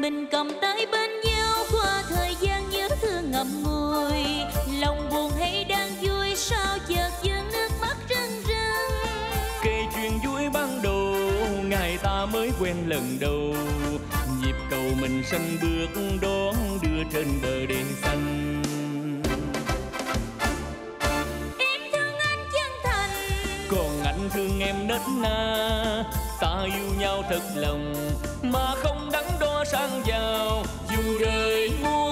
mình cầm tay bên nhau qua thời gian nhớ thương ngậm ngùi. Lòng buồn hay đang vui sao chợt dâng nước mắt rưng rưng? Kể chuyện vui ban đầu ngày ta mới quen lần đầu. Nhịp cầu mình sân bước đón đưa trên bờ đèn xanh. Em thương anh chân thành. Còn anh thương em nết na. Ta yêu nhau thật lòng mà không đắn đo sang giàu dù đời muôn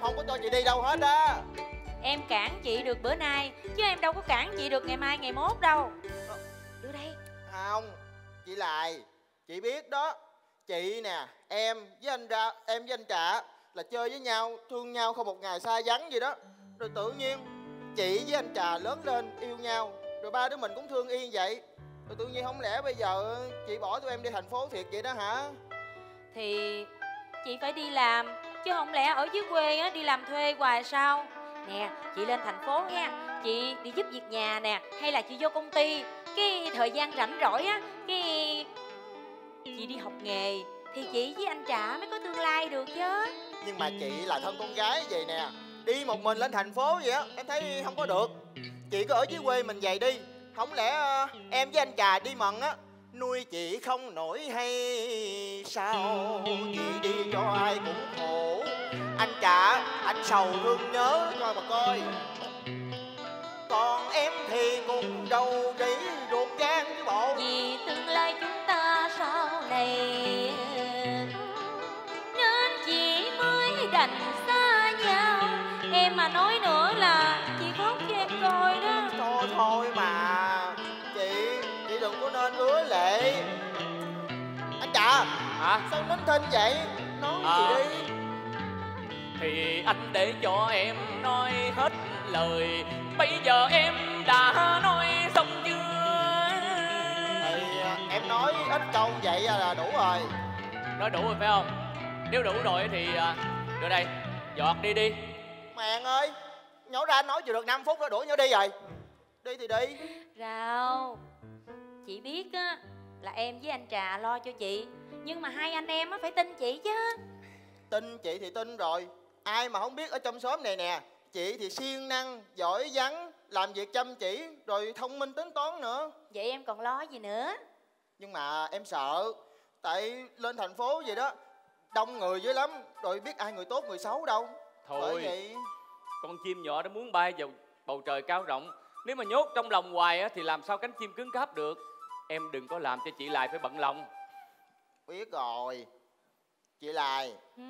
em không có cho chị đi đâu hết á. Em cản chị được bữa nay Chứ em đâu có cản chị được ngày mai ngày mốt đâu. Đưa đây. Không chị lại. Chị biết đó. Chị nè em với anh ra em với anh trà là chơi với nhau thương nhau không một ngày xa vắng gì đó. Rồi tự nhiên chị với anh trà lớn lên yêu nhau. Rồi ba đứa mình cũng thương y vậy. Rồi tự nhiên không lẽ bây giờ chị bỏ tụi em đi thành phố thiệt vậy đó hả? Thì chị phải đi làm Chứ không lẽ ở dưới quê á, đi làm thuê hoài sao? Nè, chị lên thành phố nha. Chị đi giúp việc nhà nè, Hay là chị vô công ty? Cái thời gian rảnh rỗi á, Cái chị đi học nghề Thì chị với anh Trà mới có tương lai được chứ. Nhưng mà chị là thân con gái vậy nè. Đi một mình lên thành phố vậy á, em thấy không có được. Chị cứ ở dưới quê mình vậy đi. Không lẽ ờ, em với anh trà đi mận á nuôi chị không nổi hay sao? Chị đi cho ai cũng khổ. Anh trà anh sầu thương nhớ. Coi mà coi. Còn em thì cùng đầu đi ruột gan với bộ. Vì tương lai chúng ta sau này, Nên chị mới đành xa nhau. Em mà nói nữa hả sao nín thinh vậy? Nói À. gì đi? Thì anh để cho em nói hết lời. Bây giờ em đã nói xong chưa? Thì em nói ít câu vậy là đủ rồi. Nói đủ rồi phải không? Nếu đủ rồi thì à, đưa đây giọt đi đi. Mèn ơi nhỏ ra nói chưa được 5 phút đó đuổi nhỏ đi rồi. Đi thì đi. Rào Chị biết á là em với anh Trà lo cho chị Nhưng mà hai anh em á phải tin chị chứ. Tin chị thì tin rồi. Ai mà không biết ở trong xóm này nè chị thì siêng năng giỏi vắng làm việc chăm chỉ rồi thông minh tính toán nữa. Vậy em còn lo gì nữa? Nhưng mà em sợ tại lên thành phố vậy đó đông người dữ lắm rồi biết ai người tốt người xấu đâu. Bởi thôi vậy con chim nhỏ nó muốn bay vào bầu trời cao rộng. Nếu mà nhốt trong lòng hoài á, thì làm sao cánh chim cứng cáp được? Em đừng có làm cho chị lại phải bận lòng biết rồi. Chị lại Hử?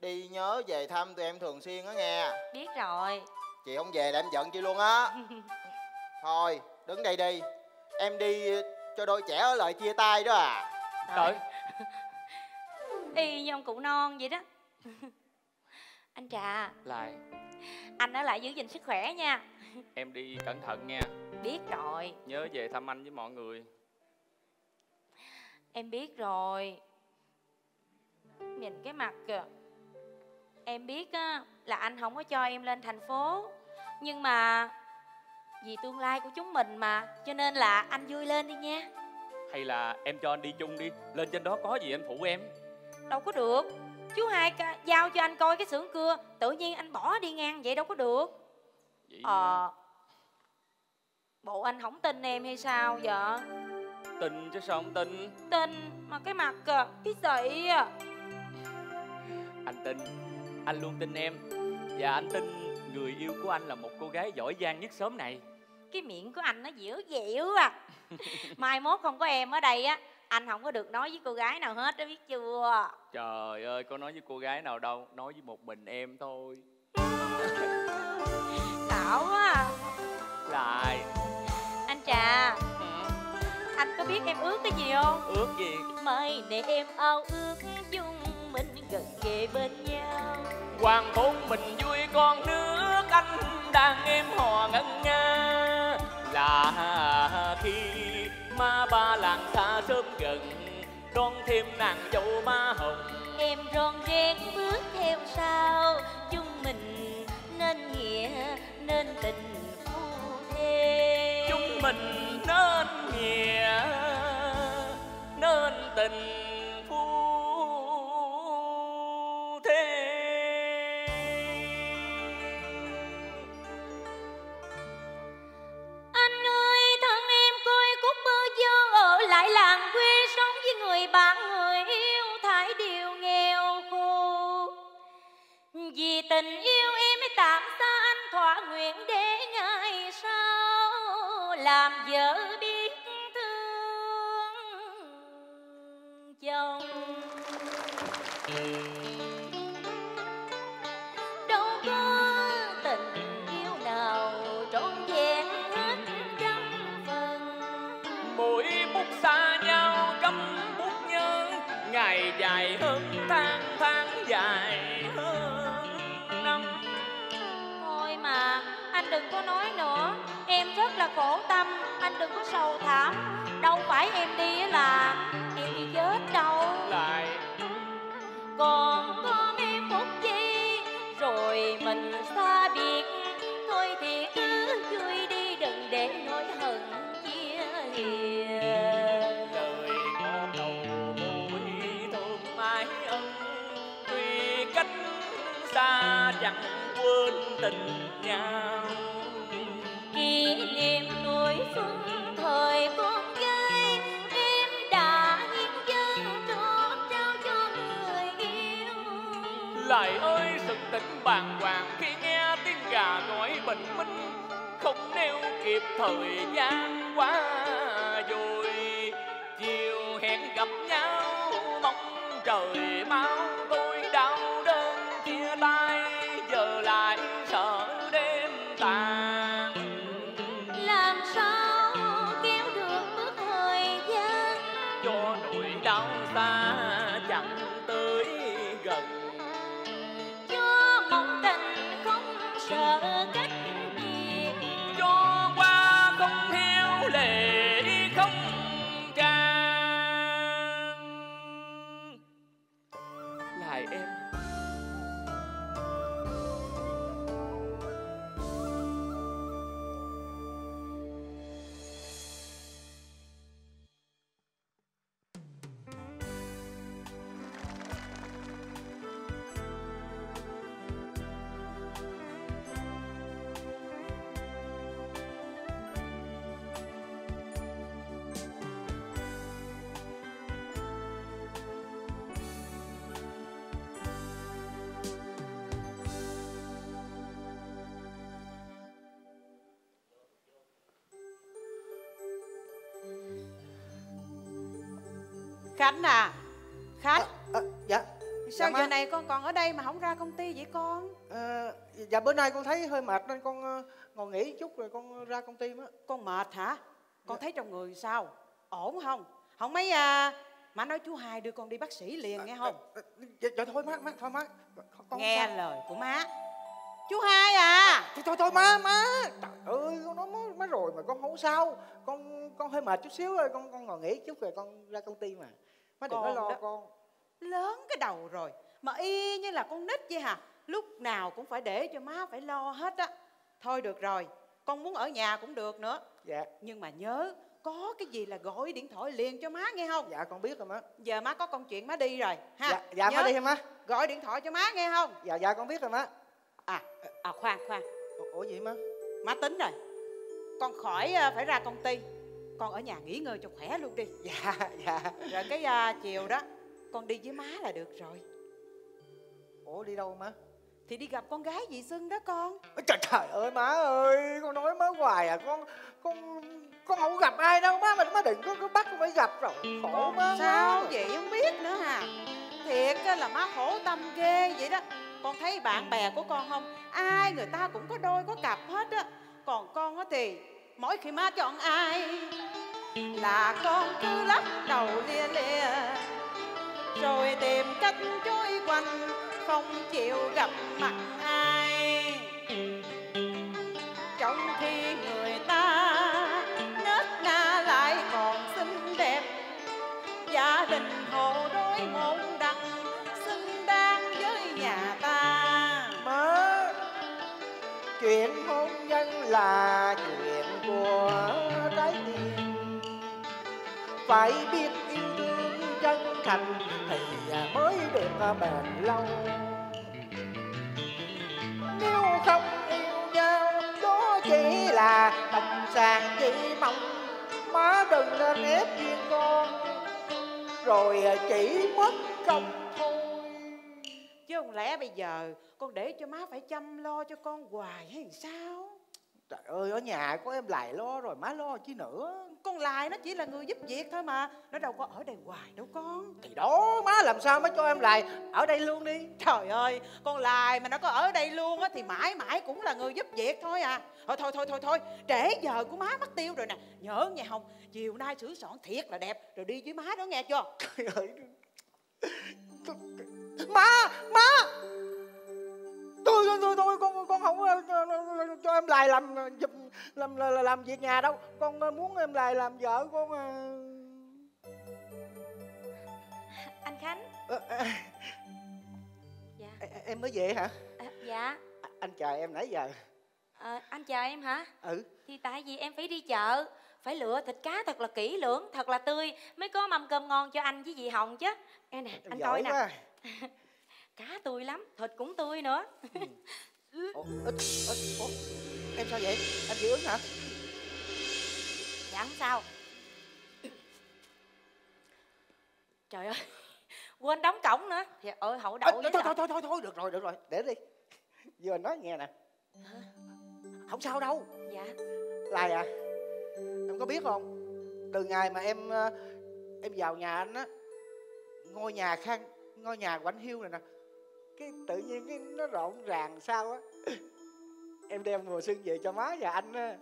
đi nhớ về thăm tụi em thường xuyên á nghe. Biết rồi. Chị không về là em giận chị luôn á. Thôi đứng đây đi. Em đi cho đôi trẻ ở lại chia tay đó à. Trời. Y như ông cụ non vậy đó. Anh Trà. Lại Anh ở lại giữ gìn sức khỏe nha. Em đi cẩn thận nha. Biết rồi. Nhớ về thăm anh với mọi người Em biết rồi. Nhìn cái mặt kìa. Em biết á là anh không có cho em lên thành phố. Nhưng mà Vì tương lai của chúng mình mà Cho nên là anh vui lên đi nha. Hay là em cho anh đi chung đi. Lên trên đó có gì anh phụ em? Đâu có được. Chú hai ca- giao cho anh coi cái xưởng cưa. Tự nhiên anh bỏ đi ngang vậy đâu có được. Vậy Ờ. Bộ anh không tin em hay sao vậy tin chứ sao không tin Tin mà cái mặt kìa Cái sậy à. Anh tin anh luôn tin em. Và anh tin người yêu của anh là một cô gái giỏi giang nhất xóm này. Cái miệng của anh nó dẻo dẻo à. Mai mốt không có em ở đây á anh không có được nói với cô gái nào hết đó biết chưa? Trời ơi có nói với cô gái nào đâu nói với một mình em thôi. Xảo quá à. lại. Anh trà anh có biết em ước cái gì không? Ước gì? Mai này em ao ước chung mình gần kề bên nhau. Hoàng hôn mình vui con nước anh đang êm hò ngân nga. Là khi ma ba làng xa sớm gần đón thêm nàng dâu má hồng. Em ron rén bước theo sau chung mình nên nghĩa nên tình phu thê. Chúng mình nên nghĩa nên tình phu thế. Anh ơi, thân em coi cúc bơ vơ ở lại làng quê sống với người bạn người yêu thải điều nghèo khổ Vì tình yêu em mới tạm xa anh thỏa nguyện để ngày sau làm vợ biết rất là khổ tâm. Anh đừng có sầu thảm. Đâu phải em đi là em đi chết. Đến bàng hoàng khi nghe tiếng gà gọi bình minh, không nêu kịp thời gian qua rồi. Chiều hẹn gặp nhau, mong trời mau tôi này con còn ở đây mà không ra công ty vậy con? Ờ, dạ bữa nay con thấy hơi mệt nên con ờ, ngồi nghỉ chút rồi con ra công ty má Con mệt hả? Con Dạ. thấy trong người sao? Ổn không? Không mấy à Má nói chú hai đưa con đi bác sĩ liền nghe không? Ờ, dạ, dạ thôi má má thôi má. Con Nghe sao. lời của má. Chú hai à. Thôi thôi thôi má má. Trời ơi con nói má, má rồi mà con không sao. Con con hơi mệt chút xíu rồi con con ngồi nghỉ chút rồi con ra công ty mà. Má đừng có lo đó. con. Lớn cái đầu rồi Mà y như là con nít vậy hả? Lúc nào cũng phải để cho má phải lo hết á. Thôi được rồi Con muốn ở nhà cũng được nữa. Dạ. Nhưng mà nhớ Có cái gì là gọi điện thoại liền cho má nghe không? Dạ con biết rồi má. Giờ má có công chuyện má đi rồi ha. Dạ dạ má Nhớ. đi hả má? Gọi điện thoại cho má nghe không? Dạ dạ con biết rồi má. À, à khoan khoan. Ủa- ủa gì má? Má tính rồi. Con khỏi à, phải ra công ty. Con ở nhà nghỉ ngơi cho khỏe luôn đi. Dạ dạ. Rồi cái à, chiều đó Con đi với má là được rồi ủa đi đâu má? Thì đi gặp con gái dị xưng đó con. Ôi Trời trời ơi má ơi con nói má hoài à con con con không gặp ai đâu má mà đừng có, có bắt phải gặp rồi. Khổ quá sao quá. vậy không biết nữa hà thiệt á là má khổ tâm ghê vậy đó. Con thấy bạn bè của con không? Ai người ta cũng có đôi có cặp hết á. Còn con á thì mỗi khi má chọn ai là con cứ lắc đầu lia lia rồi tìm cách chối quanh không chịu gặp mặt ai. Trong khi người ta nết na lại còn xinh đẹp, gia đình hộ đối môn đăng xứng đáng với nhà ta. Má, chuyện hôn nhân là chuyện của trái tim. Phải biết chân thì à, mới được à, bền lâu. Nếu không yêu nhau, đó chỉ là đồng sàng chỉ mong, má đừng nên ép duyên con. Rồi à, chỉ mất công thôi. Chứ không lẽ bây giờ con để cho má phải chăm lo cho con hoài hay sao? Trời ơi, ở nhà có em lại lo rồi, má lo chi nữa. Con lại nó chỉ là người giúp việc thôi mà. Nó đâu có ở đây hoài đâu con. Thì đó, má làm sao má cho em lại ở đây luôn đi. Trời ơi con lại mà nó có ở đây luôn á thì mãi mãi cũng là người giúp việc thôi à. Thôi thôi thôi thôi thôi trễ giờ của má mất tiêu rồi nè. Nhớ nghe không chiều nay sửa soạn thiệt là đẹp rồi đi với má đó nghe chưa? Trời ơi. Má, má Tôi, tôi, tôi, tôi con, con không ờ, cho em lại làm ờ, giúp làm, làm, làm việc nhà đâu. Con ờ, muốn em lại làm vợ con anh khánh. Ờ, ờ, dạ. Em- mới về hả? à, dạ. Anh chờ em nãy giờ. À, anh chờ em hả? Ừ. Thì tại vì em phải đi chợ phải lựa thịt cá thật là kỹ lưỡng thật là tươi mới có mâm cơm ngon cho anh với chị hồng chứ. Em nè anh coi nè cá tươi lắm thịt cũng tươi nữa. Ủa, ít, ít, ủa, Em sao vậy? Anh dị ứng hả? dạ không sao. Trời ơi quên đóng cổng nữa. Thì ơi hậu đậu thôi, với thôi, thôi, thôi, thôi, được rồi, được rồi, để đi. Vừa nói nghe nè. Không sao đâu. Dạ. Lai à Em có biết không? Từ ngày mà em ờ, Em vào nhà anh á Ngôi nhà khang Ngôi nhà của anh Hiếu này nè Cái tự nhiên cái nó rộn ràng sao á? Em đem mùa xuân về cho má và anh á.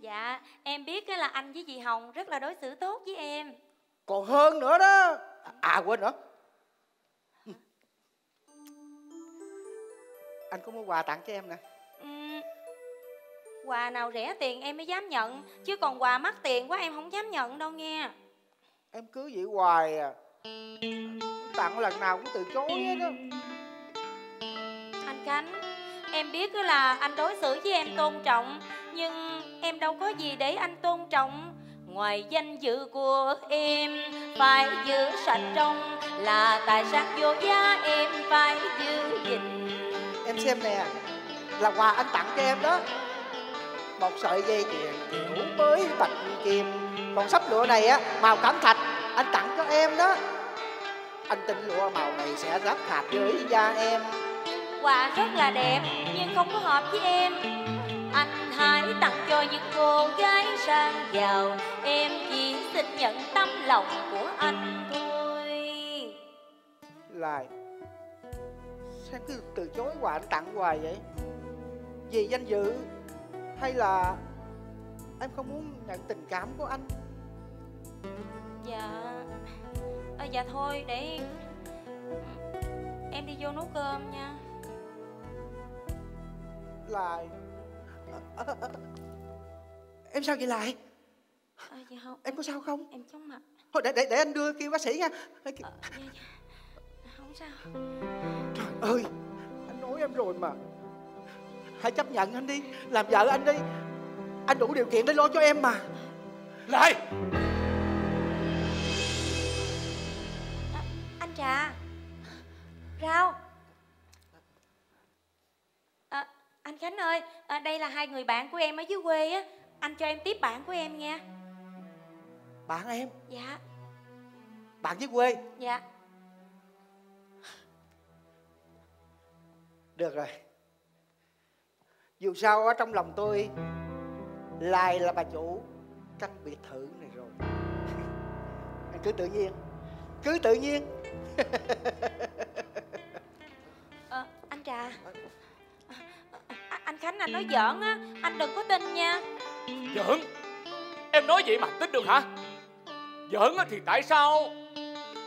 Dạ em biết cái là anh với chị hồng rất là đối xử tốt với em. Còn hơn nữa đó. À quên nữa. Anh có mua quà tặng cho em nè? Quà nào rẻ tiền em mới dám nhận chứ còn quà mắc tiền quá em không dám nhận đâu nghe Em cứ vậy hoài à. Tặng lần nào cũng từ chối hết á khánh. Em biết là anh đối xử với em tôn trọng, nhưng em đâu có gì để anh tôn trọng. Ngoài danh dự của em, phải giữ sạch trong là tài sản vô giá, em phải giữ gìn. Em xem nè, Là quà anh tặng cho em đó. Một sợi dây chuyền kiểu mới bạch kim. Còn sắp lụa này á, Màu cẩm thạch, Anh tặng cho em đó. Anh tin lụa màu này sẽ rất hạt với da em quà rất là đẹp nhưng không có hợp với em. Anh hãy tặng cho những cô gái sang giàu. Em chỉ xin nhận tấm lòng của anh thôi. Lại Sao cứ từ chối quà anh tặng hoài vậy? Vì danh dự Hay là Em không muốn nhận tình cảm của anh? Dạ à, dạ thôi để em đi vô nấu cơm nha Lại. Ờ, ờ, ờ. Em sao vậy lại? À, dạ không. Em có sao không? Em chóng mặt. Thôi để, để, để anh đưa kêu bác sĩ nha. À, dạ, dạ. không sao. Trời ơi Anh nói em rồi mà. Hãy chấp nhận anh đi Làm vợ anh đi. Anh đủ điều kiện để lo cho em mà. Lại! À, anh trà. Rau à, anh khánh ơi à, đây là hai người bạn của em ở dưới quê á. Anh cho em tiếp bạn của em nha. Bạn em? Dạ. Bạn với quê? Dạ. Được rồi. Dù sao ở trong lòng tôi Lai là bà chủ Căn biệt thự này rồi. Cứ tự nhiên cứ tự nhiên. Ờ, anh trà. À, anh khánh anh nói giỡn á anh đừng có tin nha. Giỡn? Em nói vậy mà tin được hả? Giỡn á thì tại sao?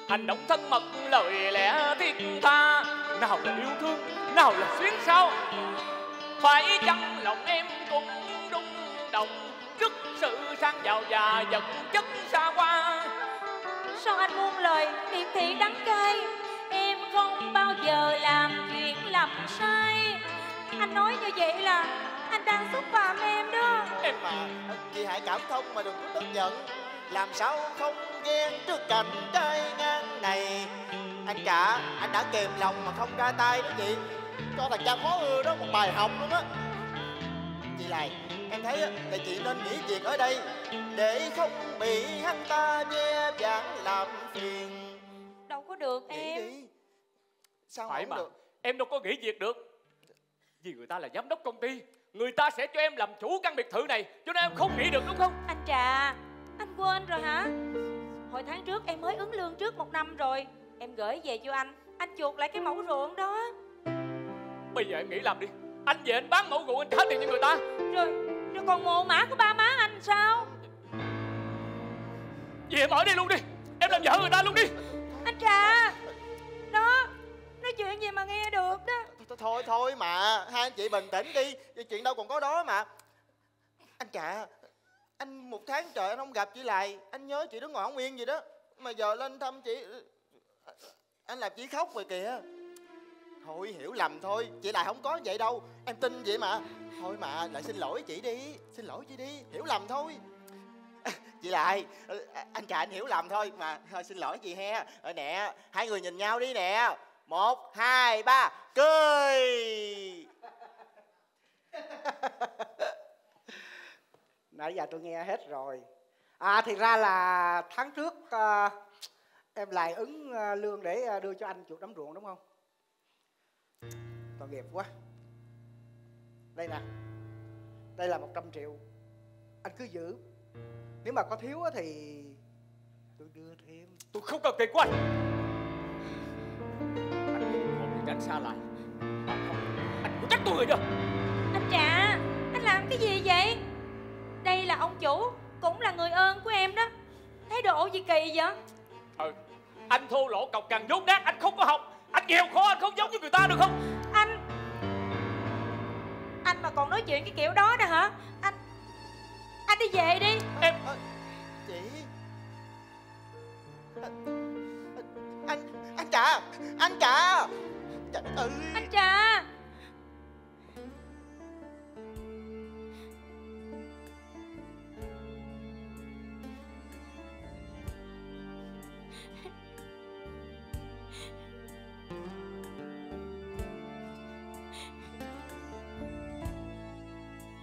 Hành động thân mật lời lẽ thiết tha. Nào là yêu thương Nào là xuyến sao? Phải chăng lòng em cũng rung động Trước sự sang giàu và vật chất xa hoa? Sao anh buông lời miệt thị đắng cay? Em không bao giờ làm chuyện lầm sai anh nói như vậy là anh đang xúc phạm em đó. Em mà chị hãy cảm thông mà đừng có tức giận. Làm sao không ghen trước cảnh trai ngang này? Anh cả anh đã kềm lòng mà không ra tay đó chị. Cho thằng cha khó ưa đó một bài học luôn á. Chị lại em thấy á, là chị nên nghỉ việc ở đây Để không bị hắn ta nhe vãn làm phiền. Đâu có được Nghỉ em. đi. Sao Phải không mà được? Em đâu có nghỉ việc được Vì người ta là giám đốc công ty Người ta sẽ cho em làm chủ căn biệt thự này Cho nên em không nghỉ được đúng không? Anh trà anh quên rồi hả? Hồi tháng trước em mới ứng lương trước một năm rồi em gửi về cho anh anh chuột lại cái mẫu ruộng đó. Bây giờ em nghỉ làm đi Anh về anh bán mẫu ruộng anh trả tiền cho người ta. Rồi rồi còn mồ mã của ba má anh sao? Về em ở đây luôn đi Em làm vợ người ta luôn đi. Anh trà đó nói chuyện gì mà nghe được đó thôi, thôi mà. Hai anh chị bình tĩnh đi chuyện đâu còn có đó mà. Anh cả anh một tháng trời anh không gặp chị lại anh nhớ chị đứng ngoài không yên gì đó. Mà giờ lên thăm chị anh làm chị khóc rồi kìa. Thôi hiểu lầm thôi chị lại không có vậy đâu. Em tin vậy mà. Thôi mà lại xin lỗi chị đi xin lỗi chị đi. Hiểu lầm thôi. Chị lại anh cả anh hiểu lầm thôi. Mà thôi xin lỗi chị he. Nè hai người nhìn nhau đi nè một hai ba cười. Nãy giờ tôi nghe hết rồi. À thì ra là tháng trước à, em lại ứng ờ, lương để ờ, đưa cho anh chuột đám ruộng đúng không? Tội nghiệp quá. Đây nè. Đây là 100 triệu. Anh cứ giữ. Nếu mà có thiếu thì tôi đưa thêm. Tôi không cần tiền của anh. Anh không thì tránh xa lại. Mà không Anh có trách tôi rồi chưa Anh Trà Anh làm cái gì vậy? Đây là ông chủ Cũng là người ơn của em đó. Thái độ gì kỳ vậy? Ừ Anh thô lỗ cọc cằn dốt nát Anh không có học. Anh nghèo khó anh không giống như người ta được không? Anh Anh mà còn nói chuyện cái kiểu đó nữa hả? Anh Anh đi về đi. Em Ờ, chị anh anh trà anh trà. Trời đất ơi. Anh Trà.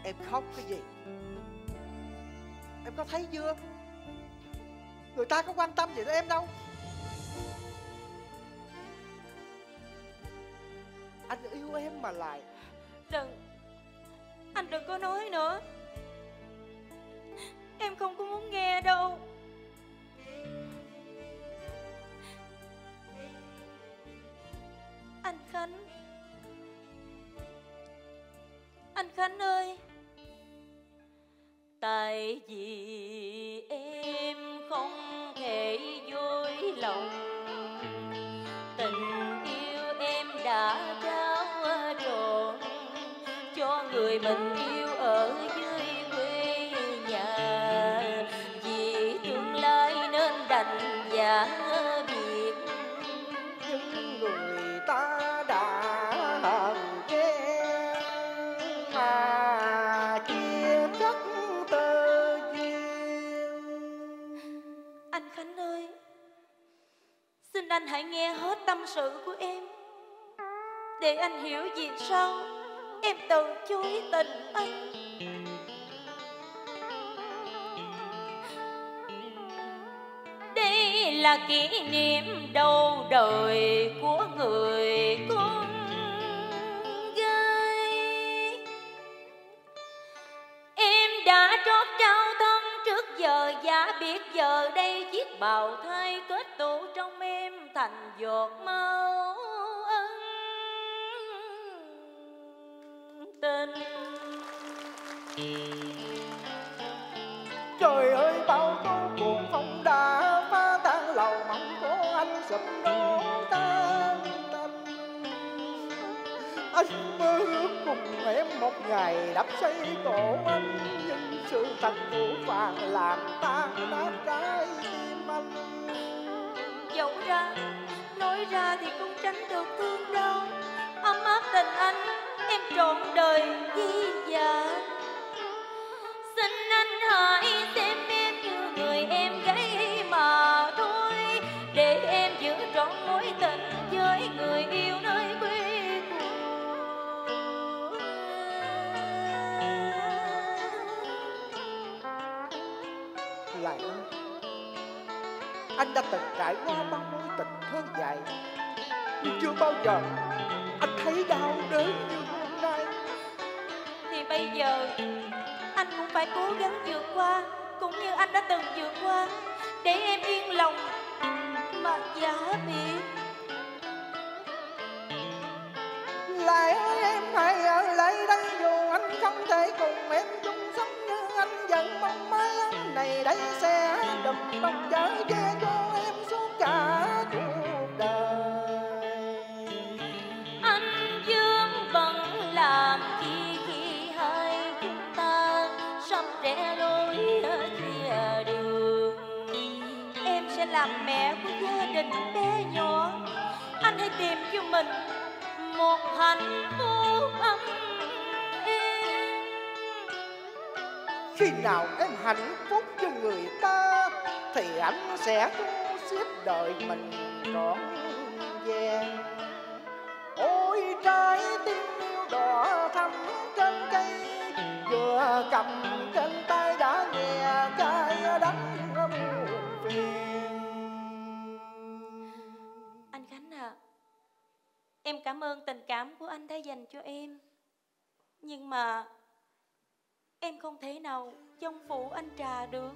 Em khóc cái gì? Em có thấy chưa? Người ta có quan tâm gì tới em đâu anh yêu em mà lại. Đừng. Anh đừng có nói nữa. Em không có muốn nghe đâu. Anh Khánh. Anh Khánh ơi. Tại vì em không thể vui lòng. Yêu ở dưới quê nhà. Vì tương lai nên đành giả biệt. Nhưng người ta đã hờn ghen mà chia cắt tơ duyên. Anh Khánh ơi Xin anh hãy nghe hết tâm sự của em. Để anh hiểu vì sao Chối tình anh. Đây là kỷ niệm đầu đời của người con gái. Em đã trót trao thân trước giờ, giả biết giờ đây chiếc bào thai kết tụ trong em thành giọt trời ơi, bao tố cuồng phong đã phá tan lầu mộng của anh sụp đổ tan tành. Anh mơ ước cùng em một ngày đắp xây tổ anh nhưng sự thật của vàng làm tan nát trái tim anh. Dẫu ra, nói ra thì cũng tránh được thương đau, ấm áp tình anh em trọn đời ghi dạ đã từng trải qua bao mối tình thương dài. Nhưng chưa bao giờ anh thấy đau đớn như hôm nay. Thì bây giờ anh cũng phải cố gắng vượt qua cũng như anh đã từng vượt qua để em yên lòng mà giả biệt lại em hãy ở lại đây dù anh không thể cùng em chung sống như anh vẫn mong mái ấm này đây sẽ đùm bông chở che cho mình một hạnh phúc ấm êm. Khi nào em hạnh phúc cho người ta, thì anh sẽ thu xếp đời mình trọn vẹn. Ôi, trái tim yêu đỏ thắm trên cây, vừa cầm trên Em cảm ơn tình cảm của anh đã dành cho em. Nhưng mà Em không thể nào trong phủ anh trà được.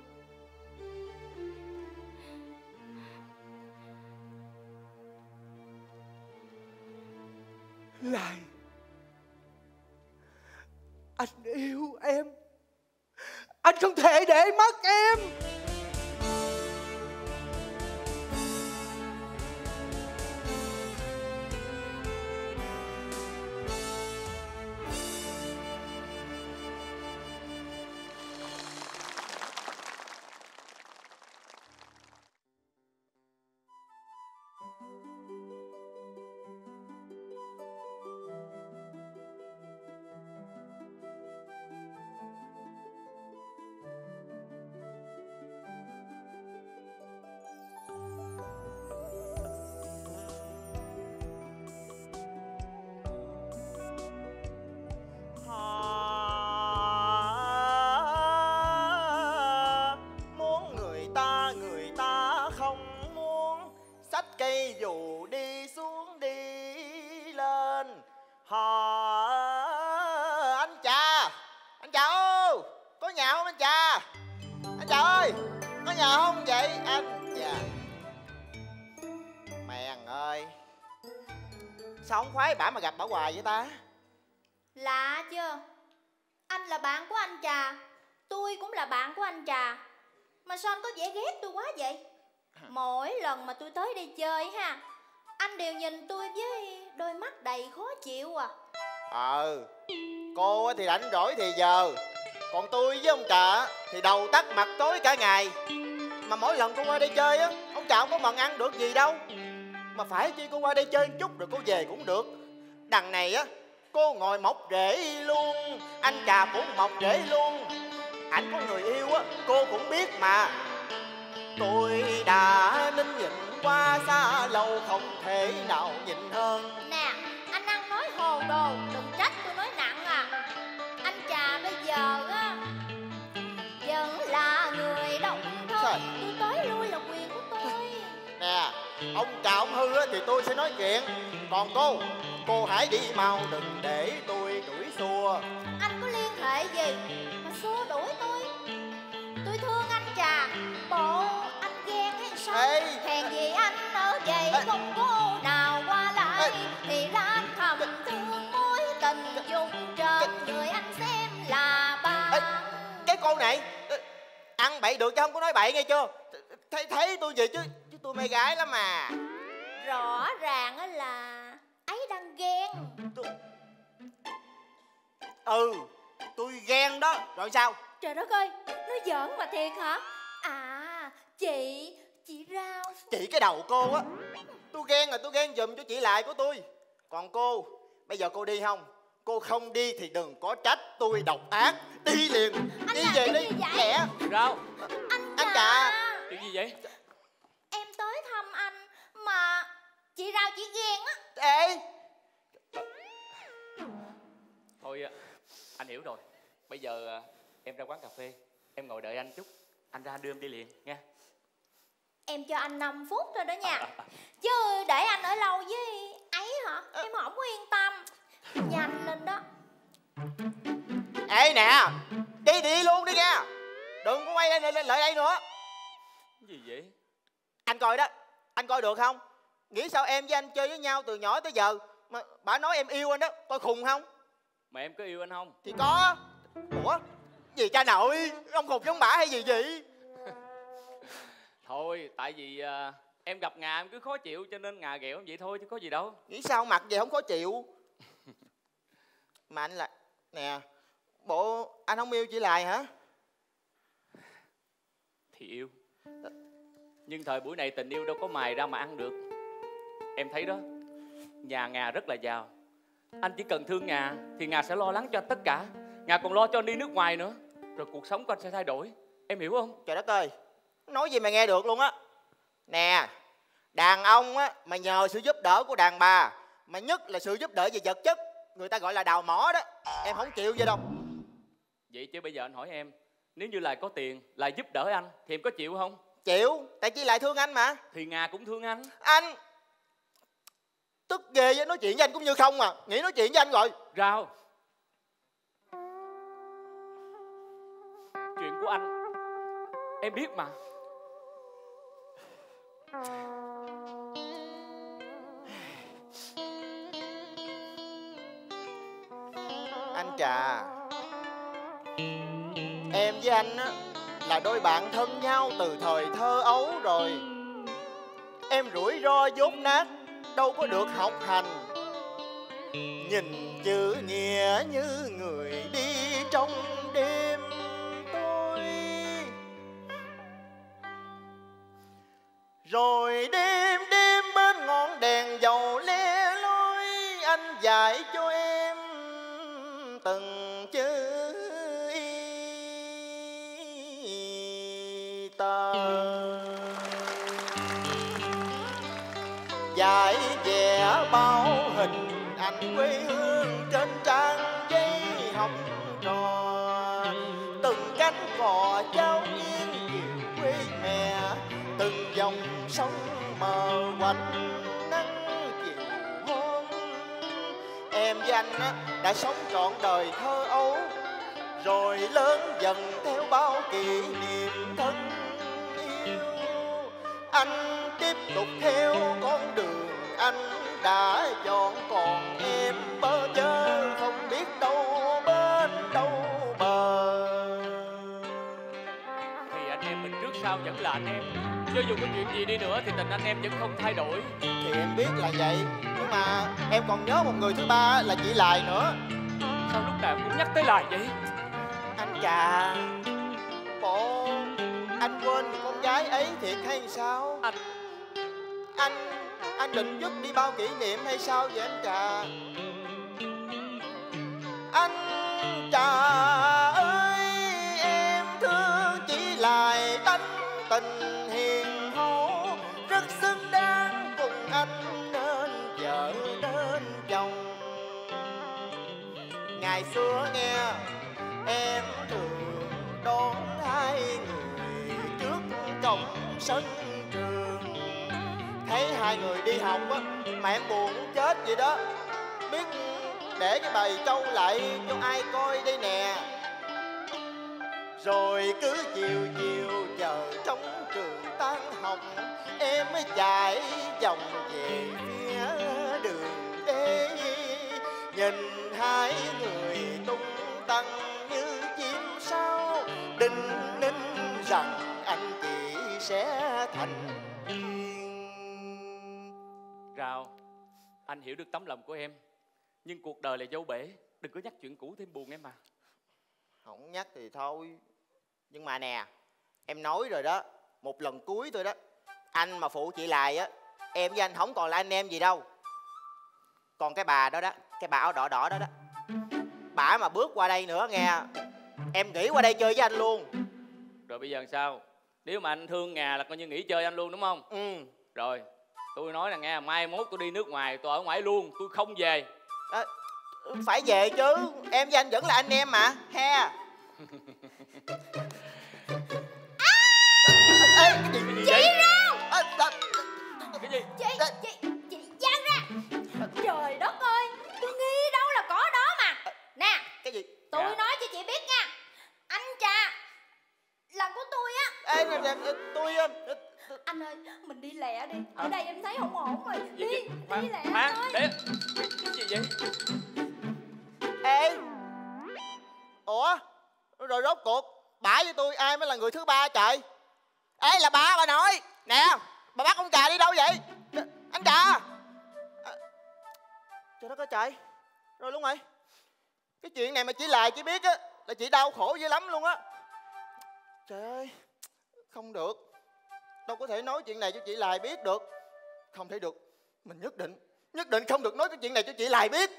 Lại, anh yêu em. Anh không thể để mất em. Bả mà gặp bả hoài vậy ta? Lạ chưa? Anh là bạn của anh Trà Tôi cũng là bạn của anh Trà Mà sao anh có vẻ ghét tôi quá vậy? Mỗi lần mà tôi tới đây chơi ha Anh đều nhìn tôi với đôi mắt đầy khó chịu à. Ờ cô á thì rảnh rỗi thì giờ. Còn tôi với ông trà thì đầu tắt mặt tối cả ngày. Mà mỗi lần cô qua đây chơi á ông trà không có mần ăn được gì đâu. Mà phải chi cô qua đây chơi một chút rồi cô về cũng được đằng này á cô ngồi mọc rễ luôn anh trà cũng mọc rễ luôn. Anh có người yêu á cô cũng biết mà. Tôi đã nín nhịn qua xa lâu không thể nào nhịn hơn. Nè, anh ăn nói hồ đồ Đừng trách tôi nói nặng à. Anh Trà bây giờ á Vẫn là người độc Sao? thân Tôi tới lui là quyền của tôi. Nè ông trà ông hư á thì tôi sẽ nói chuyện. Còn cô cô hãy đi mau đừng để tôi đuổi xua anh có liên hệ gì mà xua đuổi tôi? Tôi thương anh chàng bộ anh ghen hay sao? Ê. hèn gì anh ở vậy? Ê. không cô nào qua lại Ê. thì ra anh thầm thương mối tình dung trần người anh xem là ba cái cô này ăn bậy được chứ không có nói bậy nghe chưa? Thấy thấy tôi gì chứ chứ tôi mê gái lắm mà. Rõ ràng là ấy đang ghen. Ừ tôi ghen đó. Rồi sao? Trời đất ơi nó giỡn mà thiệt hả? À chị chị rau chỉ cái đầu cô á. Tôi ghen là tôi ghen giùm cho chị lại của tôi. Còn cô bây giờ cô đi không? Cô không đi thì đừng có trách tôi độc ác. Đi liền. Anh đi về đi lẹ rau anh Anh Trà. chuyện gì vậy? Em tới thăm anh mà chị rau chỉ ghen á ê. Thôi à, anh hiểu rồi. Bây giờ à, em ra quán cà phê. Em ngồi đợi anh chút. Anh ra đưa em đi liền nha. Em cho anh 5 phút thôi đó nha. À, à, à. chứ để anh ở lâu với ấy hả? Em không có yên tâm. Nhanh lên đó. Ê nè đi đi luôn đi nha. Đừng có quay lên lại đây nữa. Cái gì vậy? Anh coi đó. Anh coi được không nghĩ sao em với anh chơi với nhau từ nhỏ tới giờ? Mà bà nói em yêu anh đó coi khùng không? Mà em có yêu anh không? Thì có. Ủa gì cha nội? Ông khùng giống bả hay gì vậy? Thôi tại vì à, em gặp ngà em cứ khó chịu cho nên ngà ghẹo em vậy thôi chứ có gì đâu. Nghĩ sao mặt vậy không khó chịu? Mà anh là nè bộ anh không yêu chị lại hả? Thì yêu. Nhưng thời buổi này tình yêu đâu có mài ra mà ăn được em thấy đó nhà ngà rất là giàu. Anh chỉ cần thương ngà thì ngà sẽ lo lắng cho tất cả. Ngà còn lo cho anh đi nước ngoài nữa. Rồi cuộc sống của anh sẽ thay đổi. Em hiểu không? Trời đất ơi nói gì mà nghe được luôn á. Nè đàn ông á mà nhờ sự giúp đỡ của đàn bà mà nhất là sự giúp đỡ về vật chất người ta gọi là đào mỏ đó. Em không chịu vậy đâu. Vậy chứ bây giờ anh hỏi em nếu như lại có tiền lại giúp đỡ anh thì em có chịu không? Chịu tại chị lại thương anh mà? Thì ngà cũng thương anh. Anh tức ghê với nói chuyện với anh cũng như không à. Nghĩ nói chuyện với anh rồi. Rao. Chuyện của anh em biết mà. Anh trà em với anh á là đôi bạn thân nhau từ thời thơ ấu rồi. Em rủi ro dốt nát đâu có được học hành. Nhìn chữ nghĩa như người đi trong đêm tối. Rồi đêm đêm bên ngọn đèn quê hương trên trang giấy học trò. Từng cánh cò trao nghiêng chiều quê mẹ, từng dòng sông mờ quạnh nắng chiều hôm. Em với anh đã sống trọn đời thơ ấu, rồi lớn dần theo bao kỷ niệm thân yêu. Anh tiếp tục theo con đường anh đã chọn còn em bơ chơ không biết đâu bên đâu bờ. Thì anh em mình trước sau vẫn là anh em. Cho dù có chuyện gì đi nữa thì tình anh em vẫn không thay đổi. Thì em biết là vậy nhưng mà em còn nhớ một người thứ ba là chị lại nữa. Sao lúc nào cũng nhắc tới lại vậy? Anh chà bộ anh quên con gái ấy thiệt hay sao? Anh anh anh định dứt đi bao kỷ niệm hay sao vậy anh trà anh trà ơi, em thương chỉ lại tánh tình hiền hậu rất xứng đáng cùng anh nên vợ nên chồng. Ngày xưa nghe, em thường đón hai người trước cổng sân hai người đi học á mà em buồn muốn chết vậy đó. Biết để cái bài câu lại cho ai coi đây nè. Rồi cứ chiều chiều chờ trong trường tan học, em mới chạy vòng về phía đường đê nhìn hai người tung tăng như chim sao đinh ninh rằng anh chị sẽ thành Rào Anh hiểu được tấm lòng của em Nhưng cuộc đời là dấu bể Đừng có nhắc chuyện cũ thêm buồn em mà không nhắc thì thôi nhưng mà nè em nói rồi đó một lần cuối thôi đó anh mà phụ chị lại á em với anh không còn là anh em gì đâu. Còn cái bà đó đó cái bà áo đỏ đỏ đó đó bà mà bước qua đây nữa nghe em nghĩ qua đây chơi với anh luôn. Rồi bây giờ làm sao? Nếu mà anh thương Ngà là coi như nghỉ chơi anh luôn đúng không? Ừ. Rồi tôi nói là nghe mai mốt tôi đi nước ngoài tôi ở ngoài luôn tôi không về. Ờ, phải về chứ em với anh vẫn là anh em mà he. Ê, cái gì Chị Ê, đ- cái gì? Chị, chị, chị gian ra. Trời đất ơi Tôi nghi đâu là có đó mà. Nè cái gì? tôi Dạ. nói cho chị biết nha. Anh trà Là của tôi á. Ê, nè, nè, tôi Anh ơi mình đi lẹ đi. Ở đây em thấy không ổn rồi. Gì Đi? Khoan, đi lẹ khoan, thôi. để cái gì vậy? Ê Ủa Rồi rốt cuộc Bà với tôi ai mới là người thứ ba trời? Ê là bà bà nội. Nè Bà bắt ông trà đi đâu vậy? Anh trà. À, Trời đất ơi trời. Rồi luôn rồi. Cái chuyện này mà chị lại chỉ biết á Là chị đau khổ dữ lắm luôn á. Trời ơi Không được Đâu có thể nói chuyện này cho chị lại biết được. Không thể được. Mình nhất định Nhất định không được nói cái chuyện này cho chị lại biết.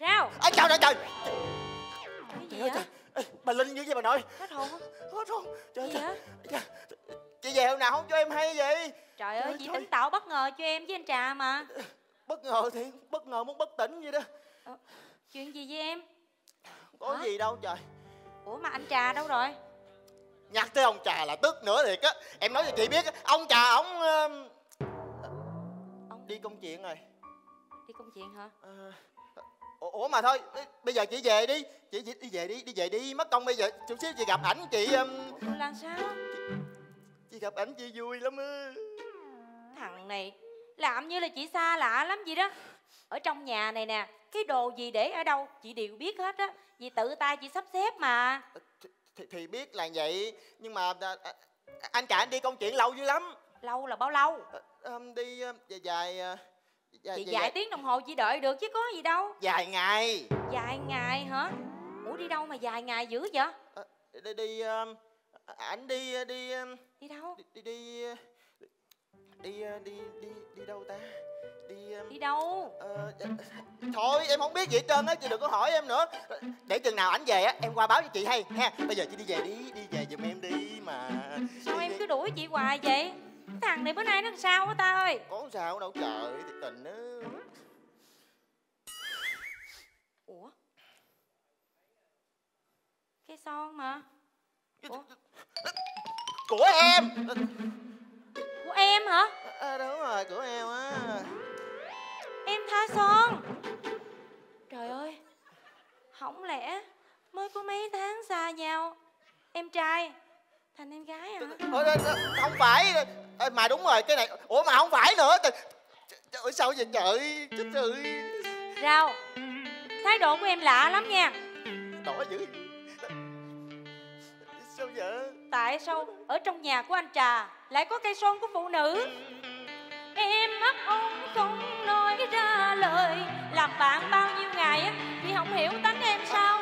Rao. Ê trời ơi trời Cái gì Trời ơi trời. Ê, Bà Linh như vậy bà nội. Hết hồn? Hết hồn. Trời Gì ơi trời Chị về hôm nào không cho em hay vậy? Trời ơi, Trời chị trời. tính tạo bất ngờ cho em với anh Trà mà. Bất ngờ thì Bất ngờ muốn bất tỉnh vậy đó. Chuyện gì với em? Có Hả? gì đâu trời. Ủa mà anh Trà đâu rồi? Nhắc tới ông trà là tức nữa thiệt á. Em nói cho chị biết Ông trà ổng um, Ông Đi công chuyện rồi. Đi công chuyện hả? Ờ, Ủa ủa mà thôi Bây giờ chị về đi. Chị, chị đi về đi Đi về đi Mất công bây giờ. Chút xíu chị gặp ảnh chị um, Ủa là sao? Chị gặp ảnh chị vui lắm á. Thằng này làm như là chị xa lạ lắm vậy đó. Ở trong nhà này nè Cái đồ gì để ở đâu chị đều biết hết á. Vì tự tay chị sắp xếp mà thì, thì biết là vậy Nhưng mà à, à, Anh trà anh đi công chuyện lâu dữ lắm Lâu là bao lâu? Ờm, đi ờ, dài dài ờ, dài, Chị dài, tiếng đồng hồ chị đợi được chứ có gì đâu dài ngày Vài ngày hả? Ủa đi đâu mà vài ngày dữ vậy? Ờ, đi đi ờm, ảnh đi đi Đi đâu? đi đi đi đi đi đi đi đâu ta đi ờm, Đi đâu? ờ, thôi em không biết gì hết trơn á chị đừng có hỏi em nữa để chừng nào ảnh về á em qua báo cho chị hay ha bây giờ chị đi về đi đi về giùm em đi mà Sao Đi- em đi. cứ đuổi chị hoài vậy? Thằng này bữa nay nó làm sao á ta ơi? có sao đâu trời thiệt tình á Ủa? Cái son mà Ủa? của em Của em hả? à, đúng rồi của em á Em tha son. Trời ơi Không lẽ Mới có mấy tháng xa nhau. Em trai Thành em gái hả? Đ- không phải. Mà đúng rồi cái này ủa mà không phải nữa. Trời, trời sao vậy trời? Trời ơi Rao Thái độ của em lạ lắm nha. Đỏ dữ. Sao vậy? Tại sao ở trong nhà của anh Trà Lại có cây son của phụ nữ? Em ấp úng không lời Làm bạn bao nhiêu ngày á Chị không hiểu tánh em sao.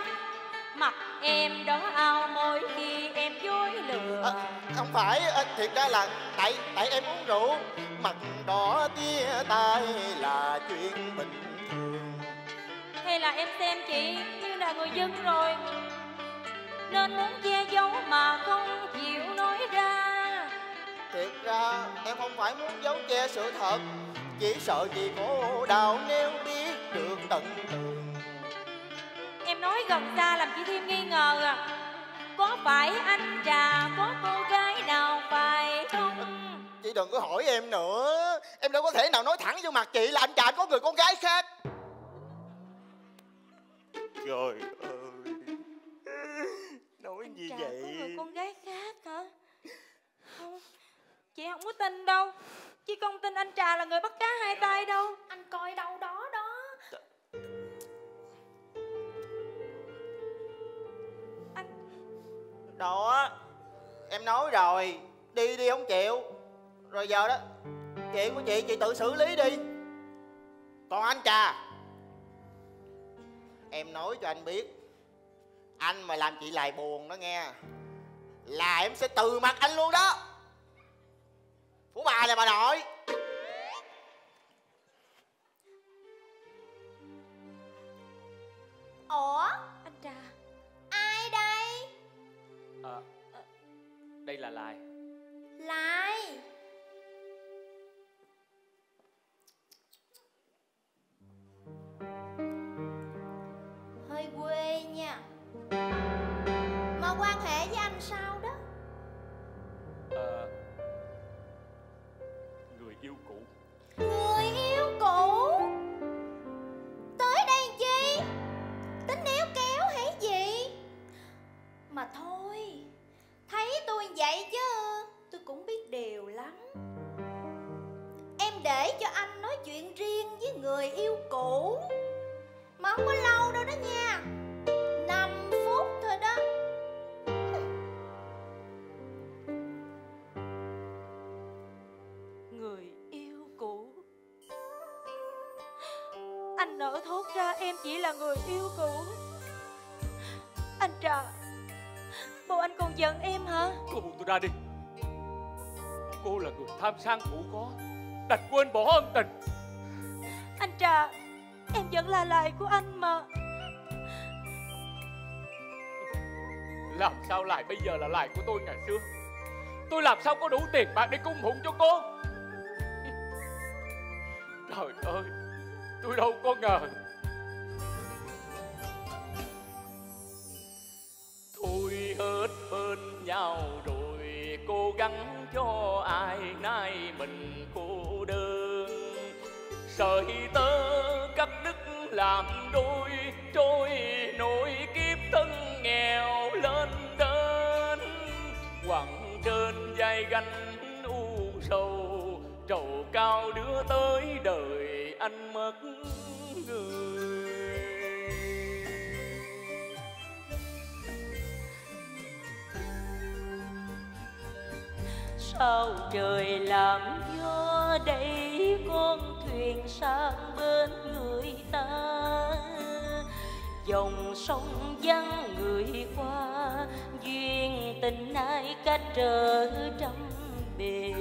Mặt em đỏ ao môi khi em dối lừa. À, không phải à, thiệt ra là tại tại em uống rượu mặt đỏ tia tai là chuyện bình thường. Hay là em xem chị như là người dân rồi. Nên muốn che giấu mà không chịu nói ra. Thiệt ra em không phải muốn giấu che sự thật chỉ sợ chị khổ đau nếu biết được tận tường. Em nói gần xa làm chị thêm nghi ngờ à. Có phải anh Trà có cô gái nào phải không? Chị đừng có hỏi em nữa. Em đâu có thể nào nói thẳng vô mặt chị là anh trà có người con gái khác. Trời ơi. Nói Anh gì Trà vậy. có người con gái khác hả? Không Chị không có tin đâu. Chị không tin anh Trà là người bắt cá hai tay đâu. Anh coi đâu đó đó. Đó em nói rồi. Đi đi không chịu. Rồi giờ đó chuyện của chị chị tự xử lý đi. Còn anh trà. Em nói cho anh biết anh mà làm chị lại buồn đó nghe là em sẽ từ mặt anh luôn đó của bà là bà nội. Ủa? Anh Trà. Ai đây? À, đây là lại Lại Hơi quê nha. Mà quan hệ với anh sao yêu cũ. Người yêu cũ? Tới đây chi? Tính níu kéo hay gì? Mà thôi, Thấy tôi vậy chứ, Tôi cũng biết điều lắm. Em để cho anh nói chuyện riêng với người yêu cũ. Mà không có lâu đâu đó nha. Người yêu cũ. Anh Trà Bộ anh còn giận em hả? Cô buông tôi ra đi. Cô là người tham sang phụ có Đành quên bỏ ân tình. Anh Trà Em vẫn là lại của anh mà. Làm sao lại bây giờ là lại của tôi ngày xưa? Tôi làm sao có đủ tiền bạc để cung phụng cho cô? Trời ơi Tôi đâu có ngờ sao rồi Cố gắng cho ai nay mình cô đơn? Sợi tơ cắt đứt làm đôi Trôi nổi kiếp thân nghèo lên đến. Quặng trên vai gánh u sầu, Trầu cao đưa tới đời anh mất người. Sao trời làm gió đẩy con thuyền sang bên người ta. Dòng sông vắng người qua, Duyên tình ai cách trở trăm bề.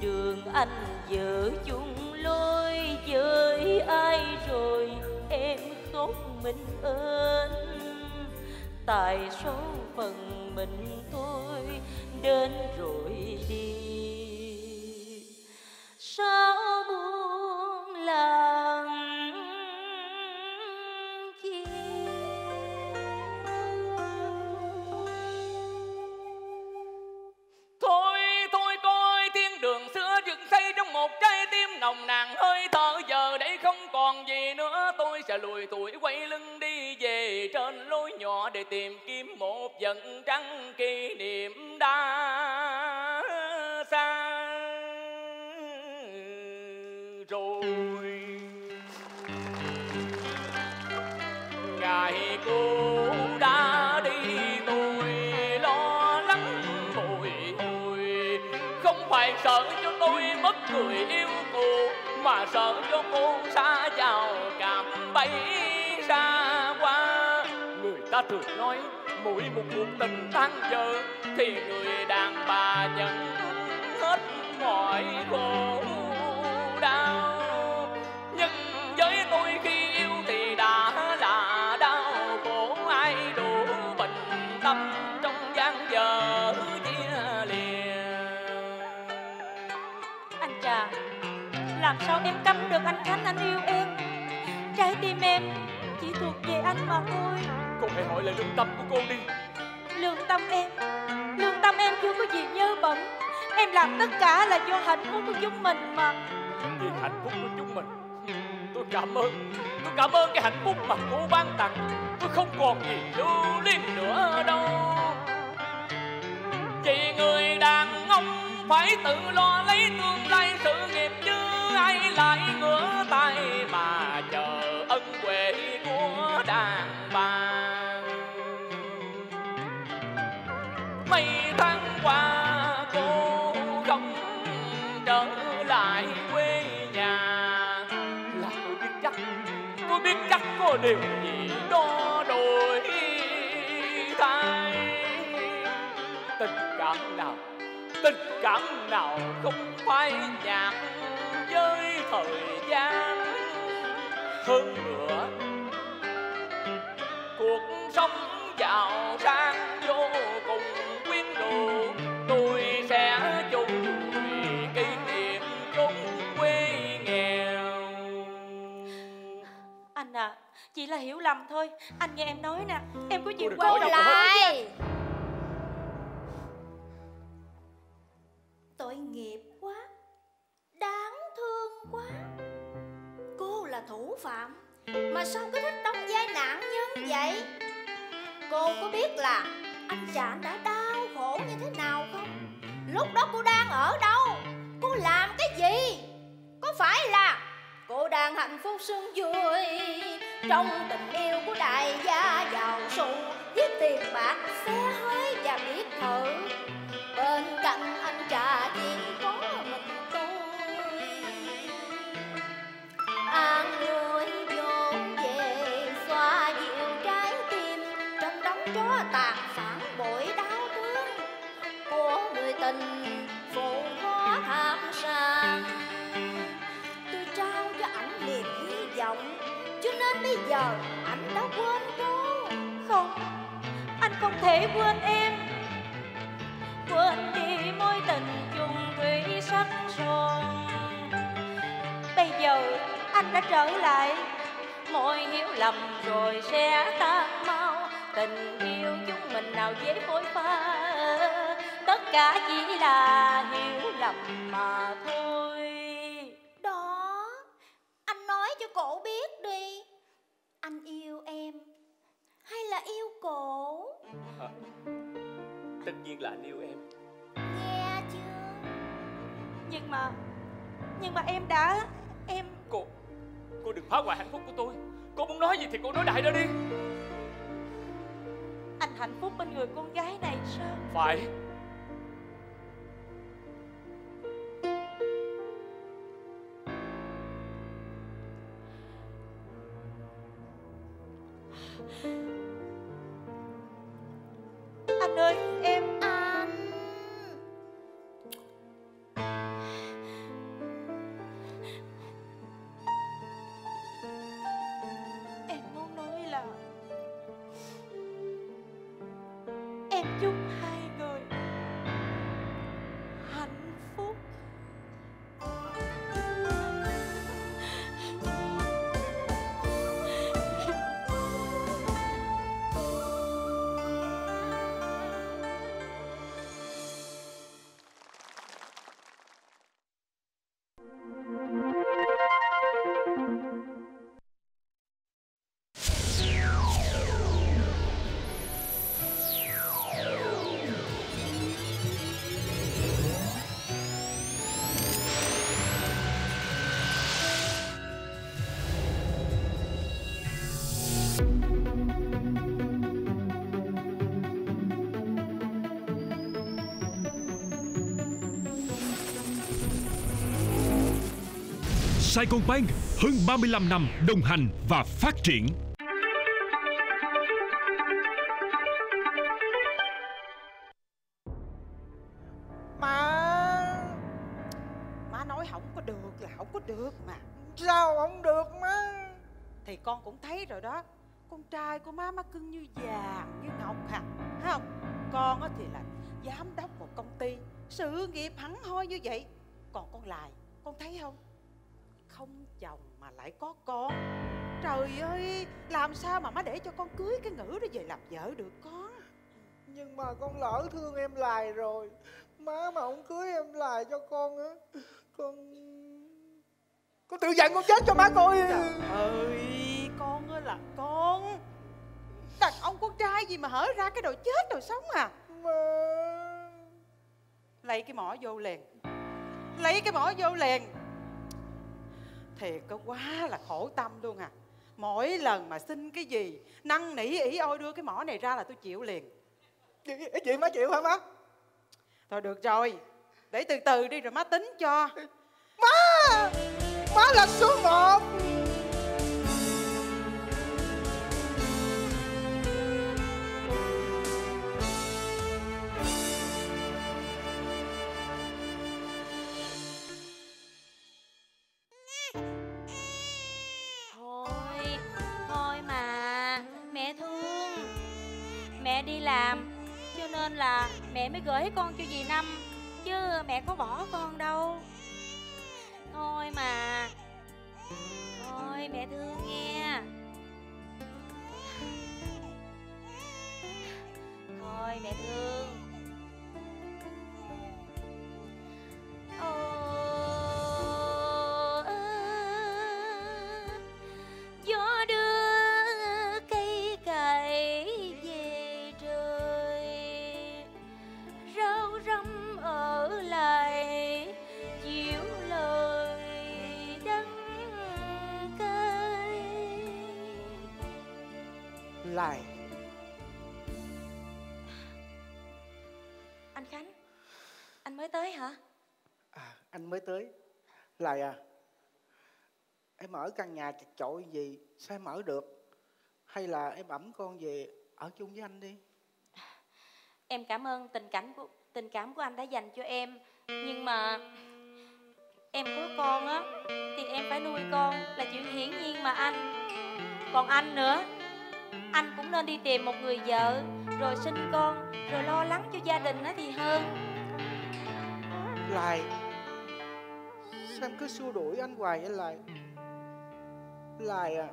Đường anh vợ chung lối với ai rồi Em khóc mình ơn. Tại số phận mình thôi đến rồi đi. Sao buông lòng chi Thôi thôi, coi thiên đường xưa dựng xây trong một trái tim nồng nàn hơi thở. Giờ đây không còn gì nữa, tôi sẽ lùi tuổi quay lưng đi về trên lối nhỏ để tìm kiếm một vận trăng kỷ niệm. Người yêu cũ, mà sợ cho cô xa vào cảm bẫy xa qua. Người ta thường nói mỗi một cuộc tình tan vỡ thì người đàn bà nhận hết mọi khổ. Sao em cấm được anh khánh anh yêu em? Trái tim em chỉ thuộc về anh mà thôi. Cô hãy hỏi lại lương tâm của cô đi. Lương tâm em lương tâm em chưa có gì nhơ bẩn. Em làm tất cả là do hạnh phúc của chúng mình mà. Vì hạnh phúc của chúng mình. Tôi cảm ơn tôi cảm ơn cái hạnh phúc mà cô ban tặng. Tôi không còn gì lưu luyến nữa đâu. Vì người đàn ông phải tự lo lấy tương lai sự nghiệp chứ ai lại ngửa tay mà chờ ân huệ của đàn bà mấy tháng qua cô không trở lại quê nhà là tôi biết chắc tôi biết chắc có điều gì đó đổi thay tình cảm nào, tình cảm nào không phải nhạc? Với thời gian. Hơn nữa cuộc sống giàu sang vô cùng quyến rũ tôi sẽ chung vui kỷ niệm chốn quê nghèo. Anh à Chỉ là hiểu lầm thôi. Anh nghe em nói nè Em có chịu đừng qua nói Cô đâu. lại. Tội nghiệp quá. Đáng thương quá. Cô là thủ phạm, Mà sao cứ thích đóng vai nạn nhân vậy? Cô có biết là Anh Trạm đã đau khổ như thế nào không? Lúc đó cô đang ở đâu? Cô làm cái gì? Có phải là Cô đang hạnh phúc sướng vui Trong tình yêu của đại gia giàu sụ Với tiền bạc, xe hơi và biệt thự? Bên cạnh anh trà chỉ tàn phản bội đau thương Của người tình phụ khó tham sang Tôi trao cho ảnh niềm hy vọng, Cho nên bây giờ anh đã quên cô. Không, Anh không thể quên em. Quên đi mối tình chung thủy sắc son. Bây giờ anh đã trở lại, Mọi hiểu lầm rồi sẽ tan Tình yêu chúng mình nào dễ phôi pha Tất cả chỉ là hiểu lầm mà thôi. Đó Anh nói cho cổ biết đi. Anh yêu em Hay là yêu cổ? Tất nhiên là anh yêu em. Nghe chưa? Nhưng mà Nhưng mà em đã Em cô cô đừng phá hoại hạnh phúc của tôi. Cô muốn nói gì thì cô nói đại ra đi anh hạnh phúc bên người con gái này sao? Phải. Saigon Bank hơn 35 năm đồng hành và phát triển. Má Má nói không có được là không có được mà. Sao không được má? Thì con cũng thấy rồi đó. Con trai của má má cưng như vàng như ngọc hả? Thấy không? Con á thì là giám đốc một công ty Sự nghiệp hẳn hoi như vậy. Còn con lại Con thấy không Không chồng mà lại có con. Trời ơi Làm sao mà má để cho con cưới cái ngữ đó về làm vợ được con? Nhưng mà con lỡ thương em lại rồi. Má mà không cưới em lại cho con á con con tự giận con chết cho má coi. Trời ơi Con ơi là con. Đàn ông con trai gì mà hở ra cái đồ chết đồ sống à? Má. Lấy cái mỏ vô liền. Lấy cái mỏ vô liền thiệt có quá là khổ tâm luôn à. Mỗi lần mà xin cái gì năn nỉ ỉ ôi đưa cái mỏ này ra là tôi chịu liền. Chị, chị má chịu hả má? Thôi được rồi để từ từ đi rồi má tính cho. Má! Má là số một gửi con cho dì Năm, Chứ mẹ có bỏ con đâu. Thôi mà. Thôi, mẹ thương nghe. Thôi, mẹ thương. Anh mới tới. Lại à em ở căn nhà chật chội gì sao em ở được? Hay là em ẩm con về ở chung với anh đi? Em cảm ơn tình cảnh của tình cảm của anh đã dành cho em. Nhưng mà em có con á thì em phải nuôi con là chuyện hiển nhiên mà anh. Còn anh nữa anh cũng nên đi tìm một người vợ rồi sinh con rồi lo lắng cho gia đình á thì hơn. Lại em cứ xua đuổi anh hoài anh lại lại à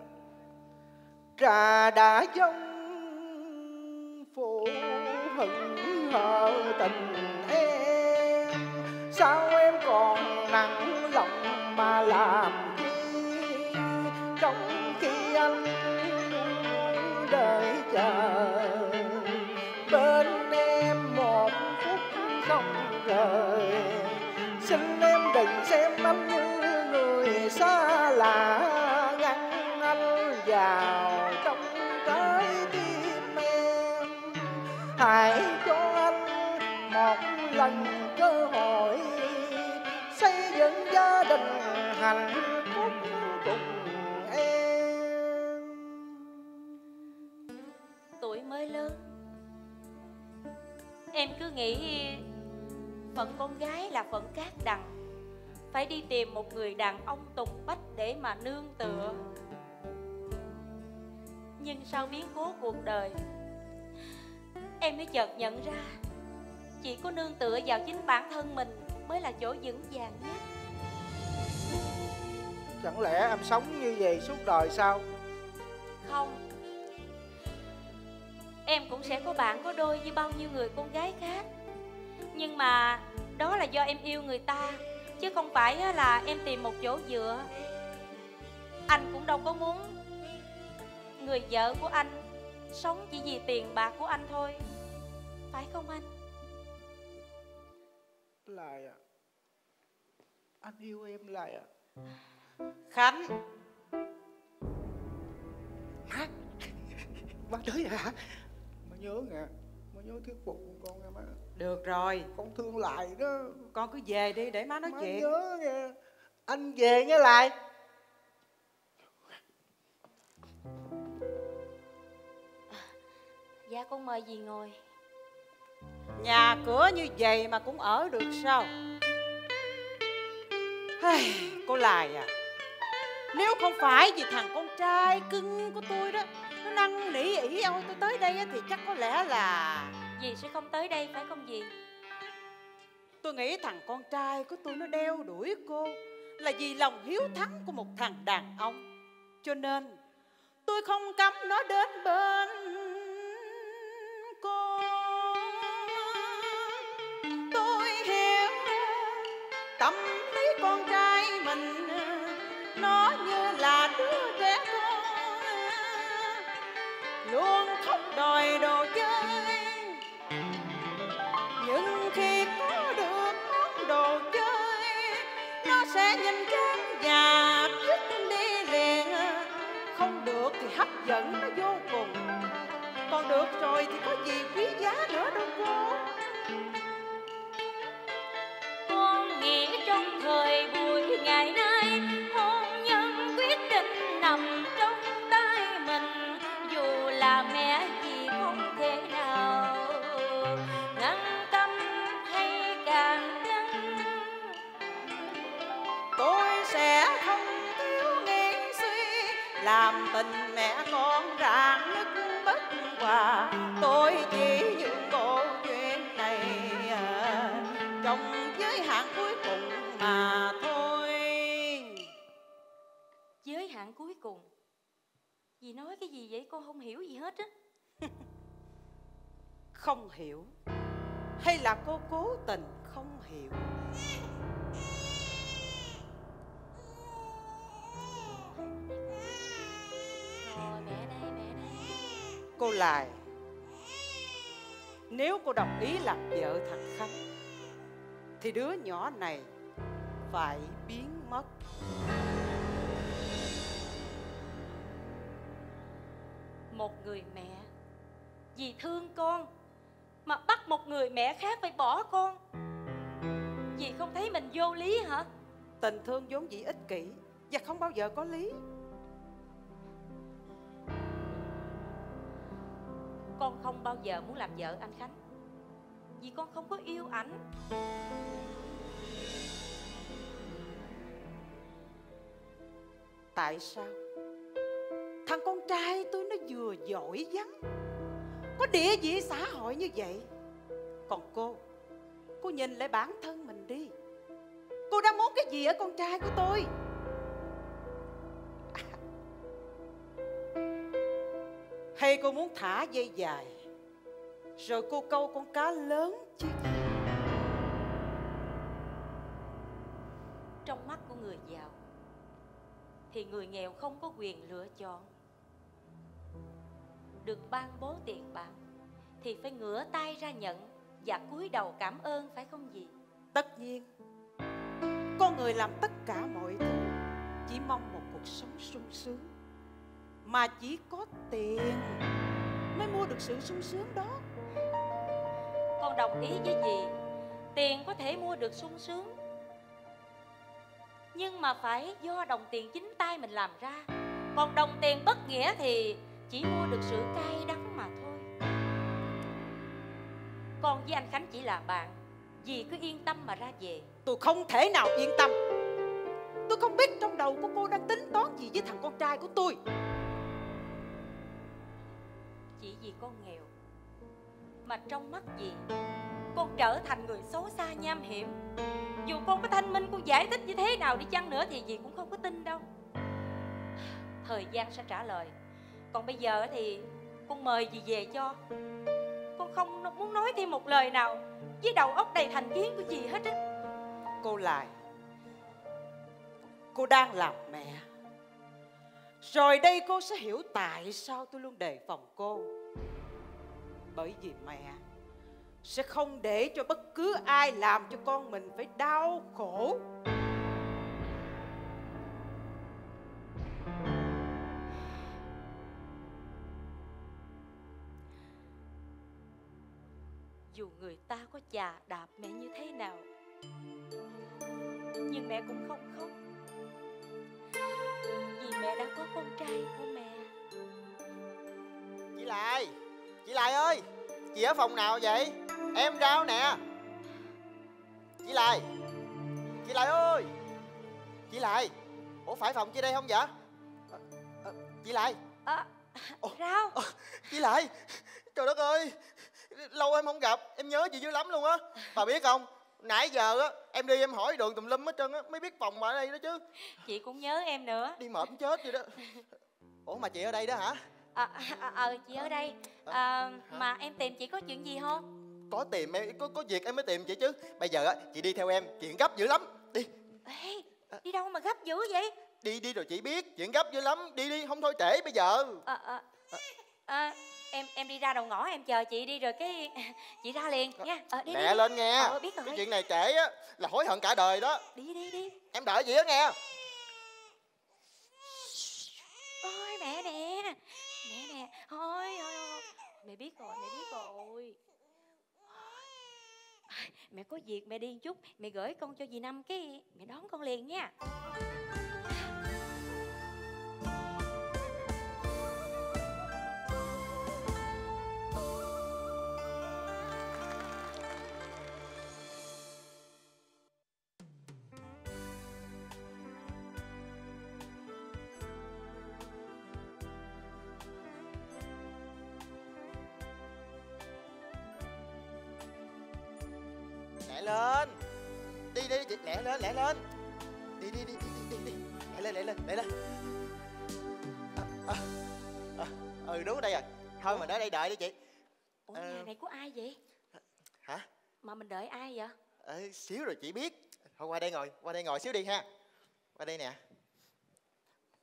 trà đã dông phụ hận hờ tình em. Sao em còn nặng lòng mà làm hạnh phúc cùng em. Tuổi mới lớn, em cứ nghĩ phận con gái là phận cát đằng. Phải đi tìm một người đàn ông tùng bách để mà nương tựa. Nhưng sau biến cố cuộc đời, em mới chợt nhận ra chỉ có nương tựa vào chính bản thân mình mới là chỗ vững vàng nhất chẳng lẽ em sống như vậy suốt đời sao? Không. Em cũng sẽ có bạn có đôi như bao nhiêu người con gái khác. Nhưng mà đó là do em yêu người ta Chứ không phải là em tìm một chỗ dựa. Anh cũng đâu có muốn Người vợ của anh Sống chỉ vì tiền bạc của anh thôi. Phải không anh? lại à. Anh yêu em lại à khánh. Má má tới rồi hả? Má nhớ nè má nhớ thuyết phục con em á được rồi. Con thương lại đó. Con cứ về đi để má nói má chuyện. nhớ nè. Anh về nghe lại. Dạ con mời dì ngồi. Nhà cửa như vậy mà cũng ở được sao? Ai, cô lại à nếu không phải vì thằng con trai cưng của tôi đó nó năn nỉ ỉ ôi tôi tới đây thì chắc có lẽ là Dì sẽ không tới đây phải không dì? tôi nghĩ thằng con trai của tôi nó đeo đuổi cô là vì lòng hiếu thắng của một thằng đàn ông cho nên tôi không cấm nó đến bên dẫn nó vô cùng. Còn được rồi thì có gì quý giá nữa đâu cô. Con nghĩ trong thời buổi tôi chỉ những câu chuyện này à, trong giới hạn cuối cùng mà thôi. Giới hạn cuối cùng? Dì nói cái gì vậy? Con không hiểu gì hết á. Không hiểu. Hay là cô cố tình không hiểu cô lại. Nếu cô đồng ý làm vợ thằng khánh thì đứa nhỏ này phải biến mất. Một người mẹ vì thương con mà bắt một người mẹ khác phải bỏ con. Vì không thấy mình vô lý hả? Tình thương vốn dĩ ích kỷ và không bao giờ có lý con không bao giờ muốn làm vợ anh khánh. Vì con không có yêu ảnh. Tại sao? Thằng con trai tôi nó vừa giỏi vắng. Có địa vị xã hội như vậy. Còn cô cô nhìn lại bản thân mình đi. Cô đang muốn cái gì ở con trai của tôi? Hay cô muốn thả dây dài. Rồi cô câu con cá lớn chứ. Trong mắt của người giàu thì người nghèo không có quyền lựa chọn. Được ban bố tiền bạc thì phải ngửa tay ra nhận và cúi đầu cảm ơn phải không gì tất nhiên. Con người làm tất cả mọi thứ chỉ mong một cuộc sống sung sướng mà chỉ có tiền mới mua được sự sung sướng đó. Con đồng ý với dì tiền có thể mua được sung sướng nhưng mà phải do đồng tiền chính tay mình làm ra. Còn đồng tiền bất nghĩa thì chỉ mua được sự cay đắng mà thôi. Con với anh khánh chỉ là bạn dì cứ yên tâm mà ra về. Tôi không thể nào yên tâm. Tôi không biết trong đầu của cô đang tính toán gì với thằng con trai của tôi chỉ vì con nghèo, mà trong mắt dì con trở thành người xấu xa nham hiểm? Dù con có thanh minh, con giải thích như thế nào đi chăng nữa thì dì cũng không có tin đâu. Thời gian sẽ trả lời. Còn bây giờ thì con mời dì về cho. Con không muốn nói thêm một lời nào. Với đầu óc đầy thành kiến của dì hết á. Cô lại, cô đang làm mẹ rồi đây cô sẽ hiểu tại sao tôi luôn đề phòng cô. Bởi vì mẹ sẽ không để cho bất cứ ai làm cho con mình phải đau khổ. Dù người ta có chà đạp mẹ như thế nào, nhưng mẹ cũng không khóc mẹ đã có con trai của mẹ? Chị Lại Chị Lại ơi Chị ở phòng nào vậy? Em rao nè. Chị Lại Chị Lại ơi. Chị Lại Ủa phải phòng chị đây không vậy? Ờ, ờ, Chị Lại à, Ờ, Chị Lại Trời đất ơi Lâu em không gặp Em nhớ chị dữ lắm luôn á. Bà biết không Nãy giờ á Em đi em hỏi đường tùm lum hết trơn á Mới biết phòng ở đây đó chứ. Chị cũng nhớ em nữa. Đi mệt chết vậy đó. Ủa mà chị ở đây đó hả? À, à, à, chị ở đây. À, mà em tìm chị có chuyện gì không? Có tìm em Có, có việc em mới tìm chị chứ. Bây giờ á Chị đi theo em Chuyện gấp dữ lắm. Đi. Ê, đi đâu mà gấp dữ vậy? Đi đi rồi chị biết chuyện gấp dữ lắm. Đi đi không thôi trễ bây giờ. À, à, à, em em đi ra đầu ngõ em chờ chị đi rồi cái chị ra liền nha. Ờ đi Lẹ đi lên nghe. Ờ biết Cái rồi chuyện này trễ á Là hối hận cả đời đó. Đi đi đi. Em đợi gì á nghe? Ôi mẹ nè. Mẹ nè. Thôi thôi mẹ biết rồi mẹ biết rồi. Mẹ có việc mẹ đi chút. Mẹ gửi con cho dì năm cái mẹ đón con liền nha chị lẹ lên lẹ lên. Đi đi đi đi đi đi, đi. Lẹ lên lẹ lên lẹ lên. À, à, à, Ừ đúng ở đây rồi Thôi mình ở đây đợi đi chị. Ủa Ờ. nhà này của ai vậy? Hả? Mà mình đợi ai vậy? Ờ, xíu rồi chị biết. Thôi qua đây ngồi qua đây ngồi xíu đi ha. Qua đây nè.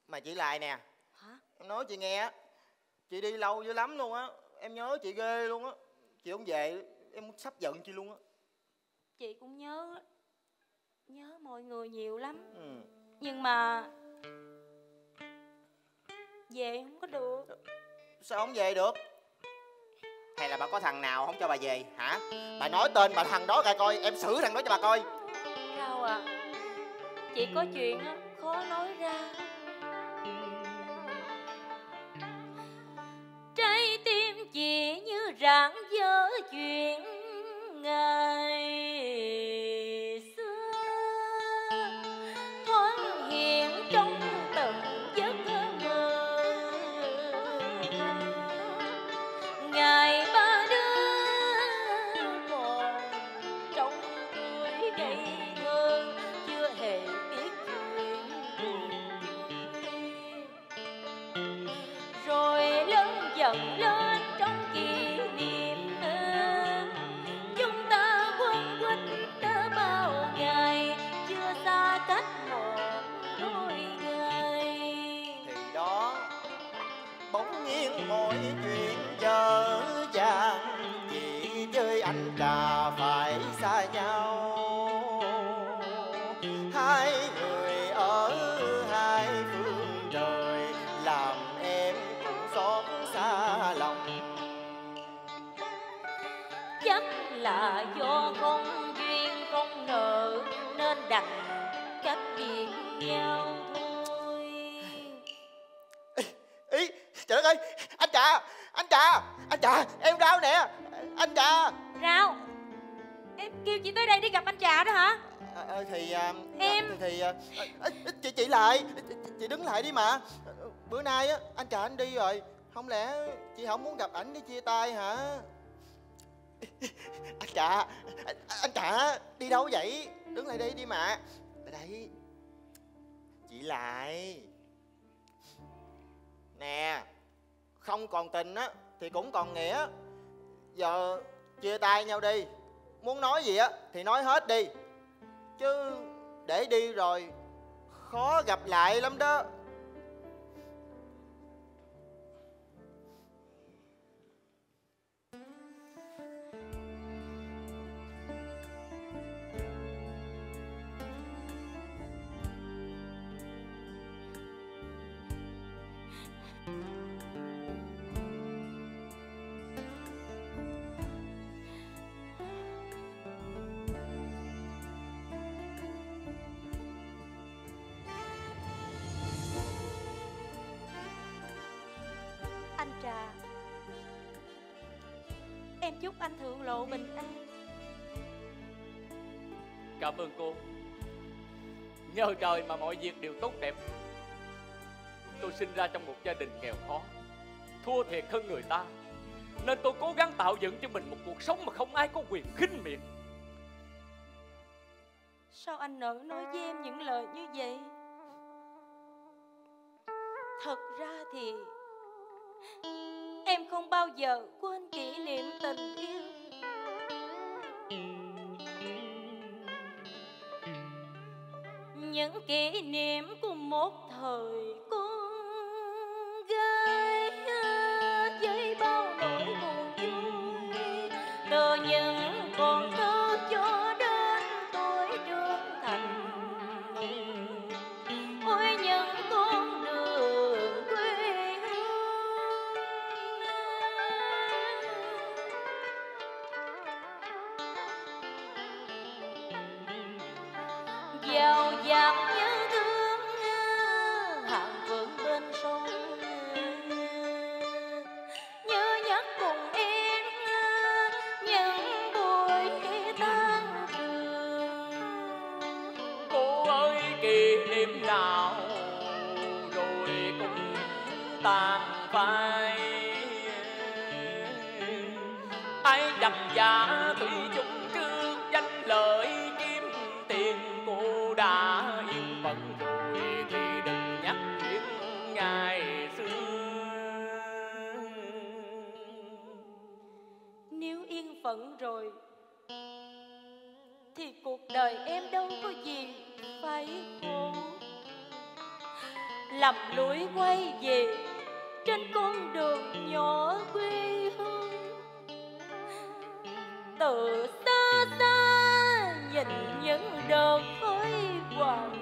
Mà chị lại nè. Hả? Em nói chị nghe á. Chị đi lâu dữ lắm luôn á. Em nhớ chị ghê luôn á. Chị không về em sắp giận chị luôn á. Chị cũng nhớ nhớ mọi người nhiều lắm. Ừ. nhưng mà về không có được. Sao không về được? Hay là bà có thằng nào không cho bà về hả? Bà nói tên bà thằng đó ra coi. Em xử thằng đó cho bà coi. Sao à? Chị có chuyện á khó nói ra. Trái tim chị như rạng dở chuyện trà Anh trà Em đau nè. Anh trà. Rao em kêu chị tới đây đi gặp anh trà đó hả? À, à, thì à, Em. thì, thì à, à, chị chị lại. Chị đứng lại đi mà. Bữa nay á anh trà anh đi rồi. Không lẽ chị không muốn gặp ảnh để chia tay hả? Anh trà anh, anh trà đi đâu vậy? Đứng lại đây đi mà. Lại đây chị lại. Nè không còn tình á thì cũng còn nghĩa. Giờ chia tay nhau đi. Muốn nói gì á, thì nói hết đi. Chứ để đi rồi khó gặp lại lắm đó. Chúc anh thượng lộ bình an. Cảm ơn cô. Nhờ trời mà mọi việc đều tốt đẹp. Tôi sinh ra trong một gia đình nghèo khó Thua thiệt hơn người ta. Nên tôi cố gắng tạo dựng cho mình một cuộc sống mà không ai có quyền khinh miệt. Sao anh nỡ nói với em những lời như vậy? Thật ra thì em không bao giờ quên kỷ niệm tình yêu. Những kỷ niệm của một thời con rồi. Thì cuộc đời em đâu có gì phải khổ. Lầm lũi quay về Trên con đường nhỏ quê hương. Từ xa xa nhìn những đợt khói hoàng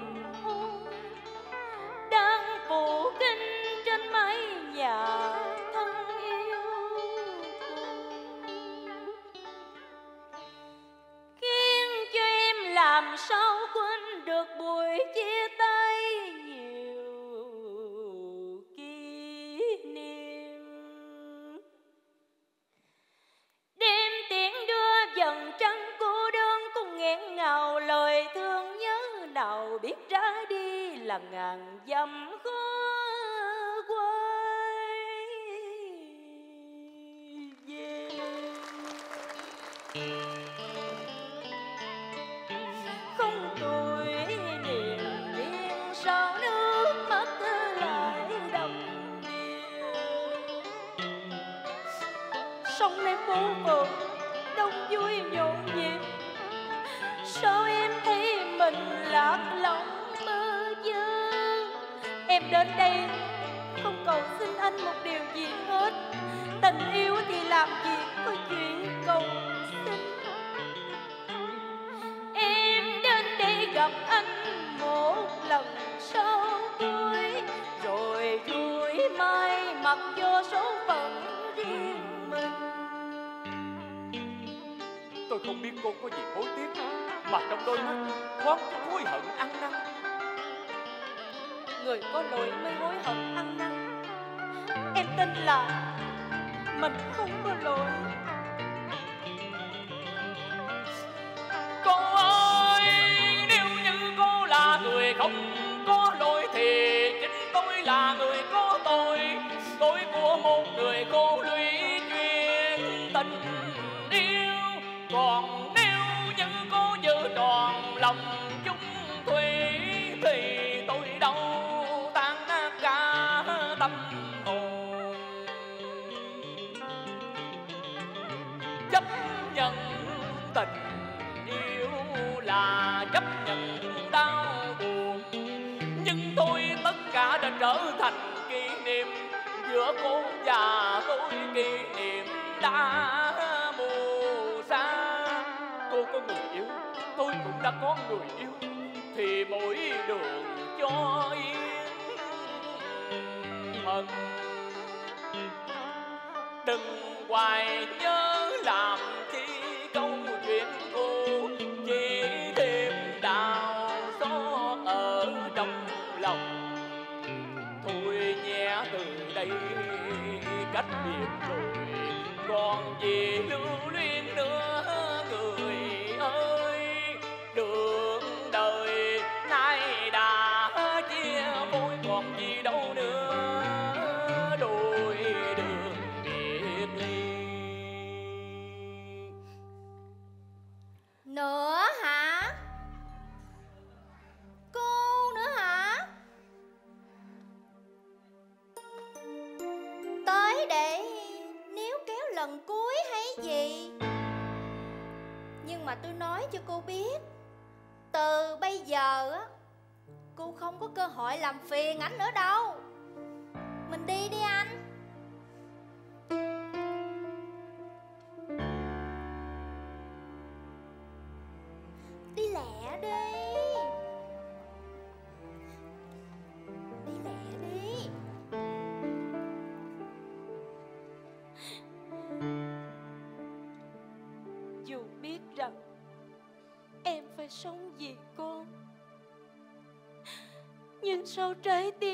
sao trái tim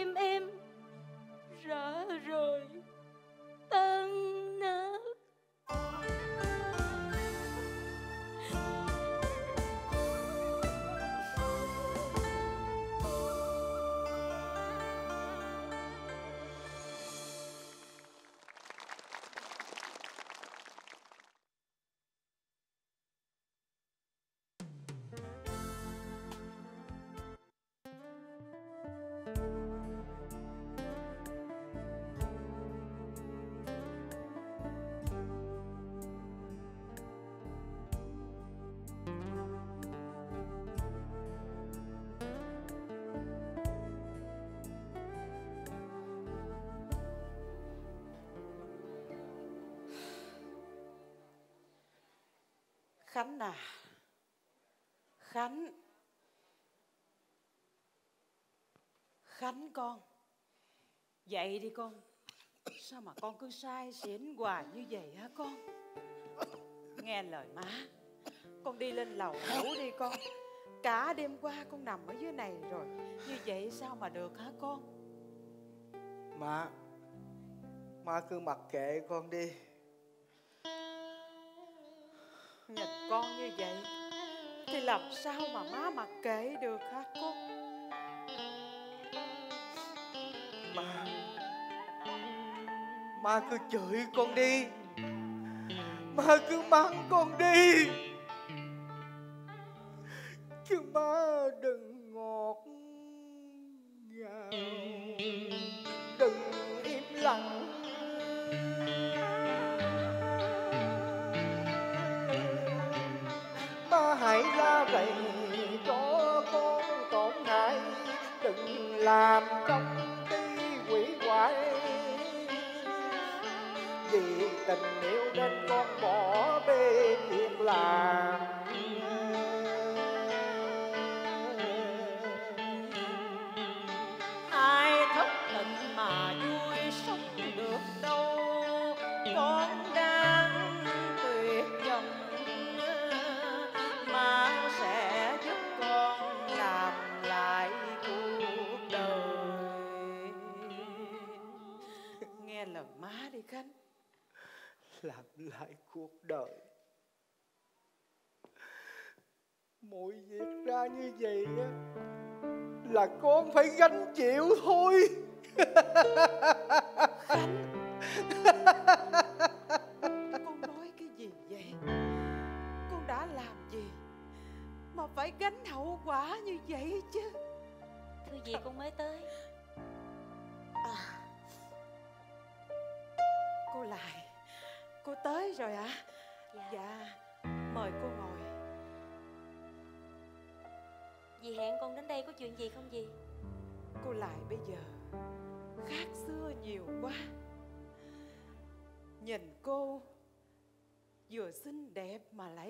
Khánh à Khánh Khánh con. Dậy đi con. Sao mà con cứ sai xỉn hoài như vậy hả con? Nghe lời má. Con đi lên lầu ngủ đi con. Cả đêm qua con nằm ở dưới này rồi. Như vậy sao mà được hả con? Má. Má cứ mặc kệ con đi. Con như vậy? Thì làm sao mà má mặc kệ được hả con Má Má cứ chửi con đi. Má cứ mắng con đi. Làm trong 配音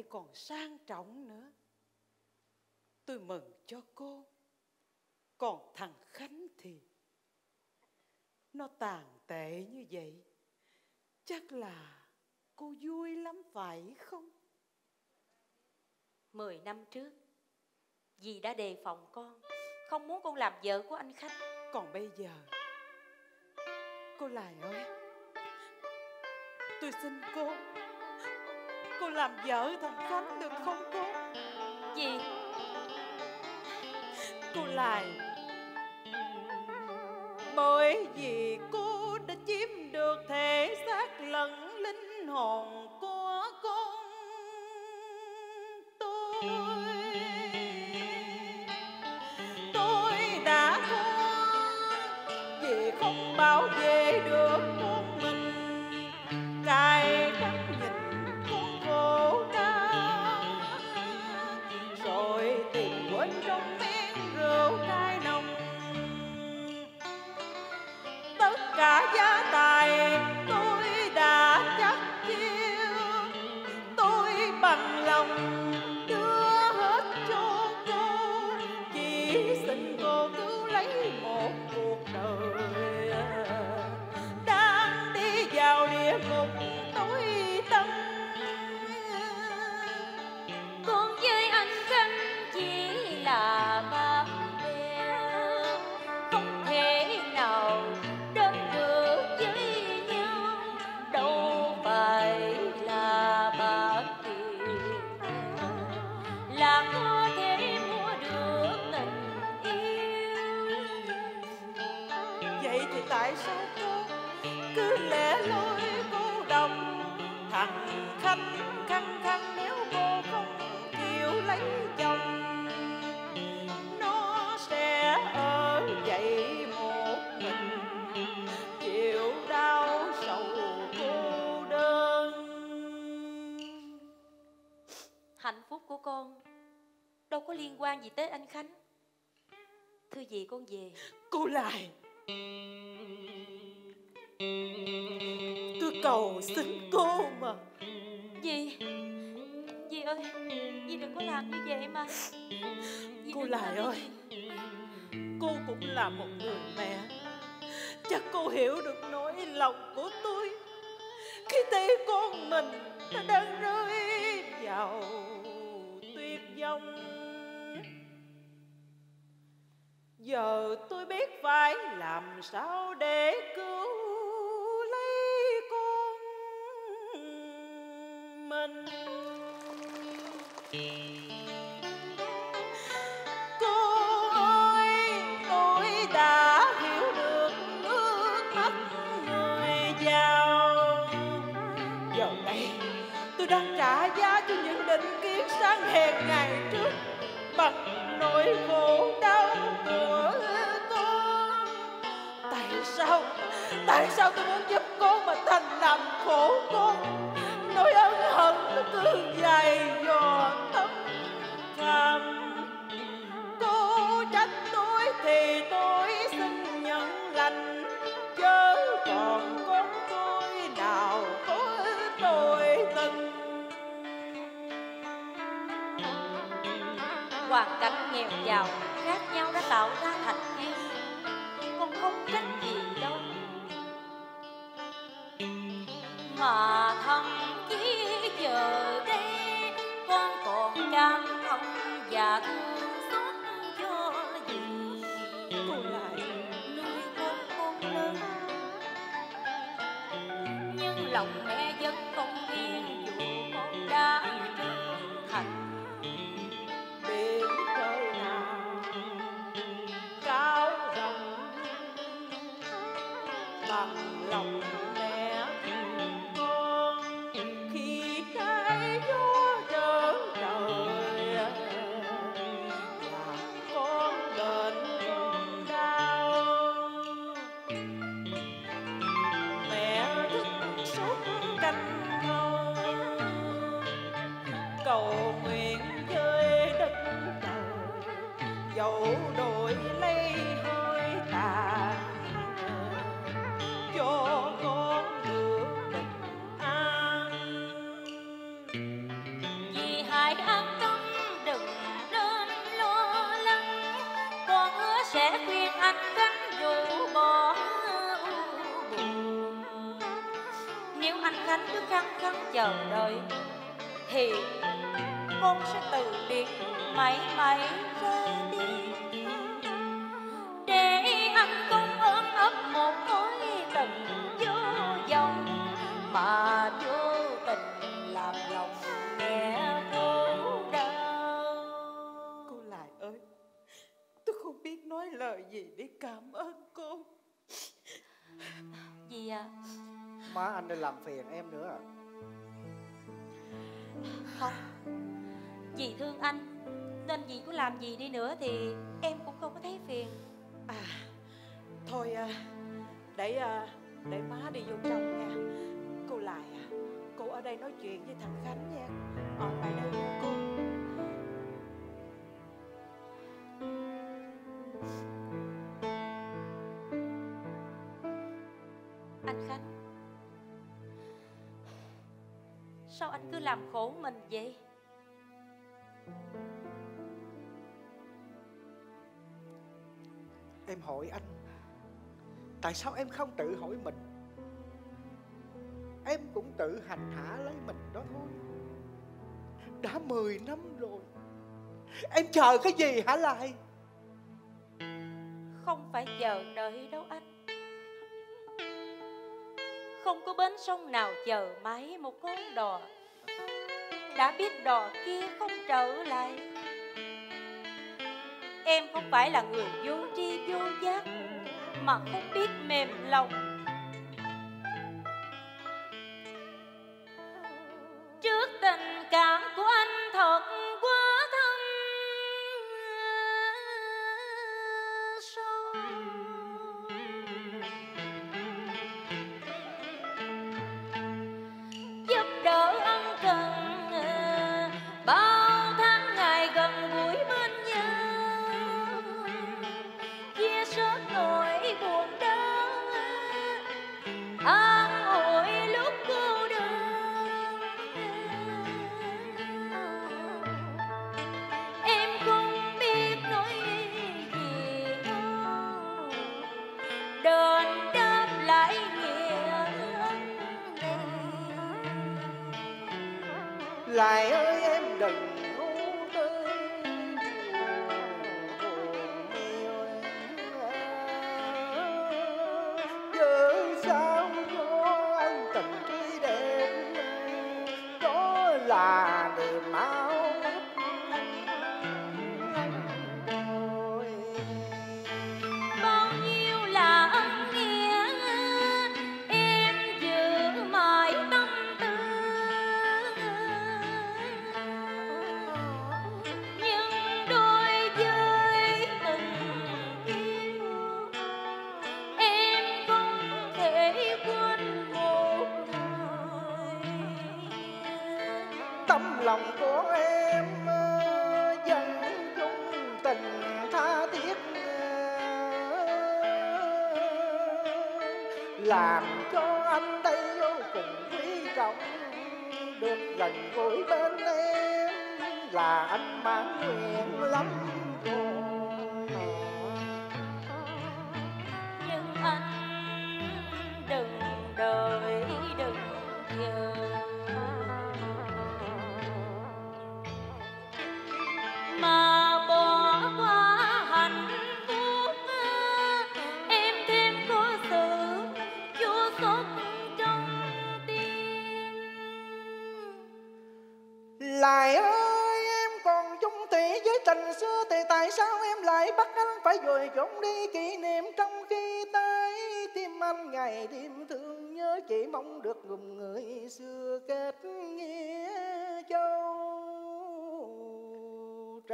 lại còn sang trọng nữa. Tôi mừng cho cô. Còn thằng Khánh thì Nó tàn tệ như vậy. Chắc là cô vui lắm phải không? Mười năm trước Dì đã đề phòng con. Không muốn con làm vợ của anh Khánh. Còn bây giờ Cô Lại ơi Tôi xin cô Cô làm vợ thằng Khánh được không cô? Dì Cô Lại Bởi vì cô đã chiếm được thể xác lẫn linh hồn của con Tôi gì con về? Cô lại. Tôi cầu xin cô mà. Dì Dì ơi Dì đừng có làm như vậy mà. Dì Cô Lại ơi. cô cũng là một người mẹ. Chắc cô hiểu được nỗi lòng của tôi. Khi thấy con mình nó đang rơi vào giờ tôi biết phải làm sao để cứu làm gì đi nữa thì em cũng không có thấy phiền. À thôi à, để à, để má đi vô trong nha. Cô lại à cô ở đây nói chuyện với thằng khánh nha. Ở lại đây nha cô. Anh khánh sao anh cứ làm khổ mình vậy Em hỏi anh. Tại sao em không tự hỏi mình? Em cũng tự hành hạ lấy mình đó thôi. Đã 10 năm rồi. Em chờ cái gì hả lại không phải chờ đợi đâu anh. Không có bến sông nào chờ mãi một con đò. Đã biết đò kia không trở lại em không phải là người vô tri vô giác mà không biết mềm lòng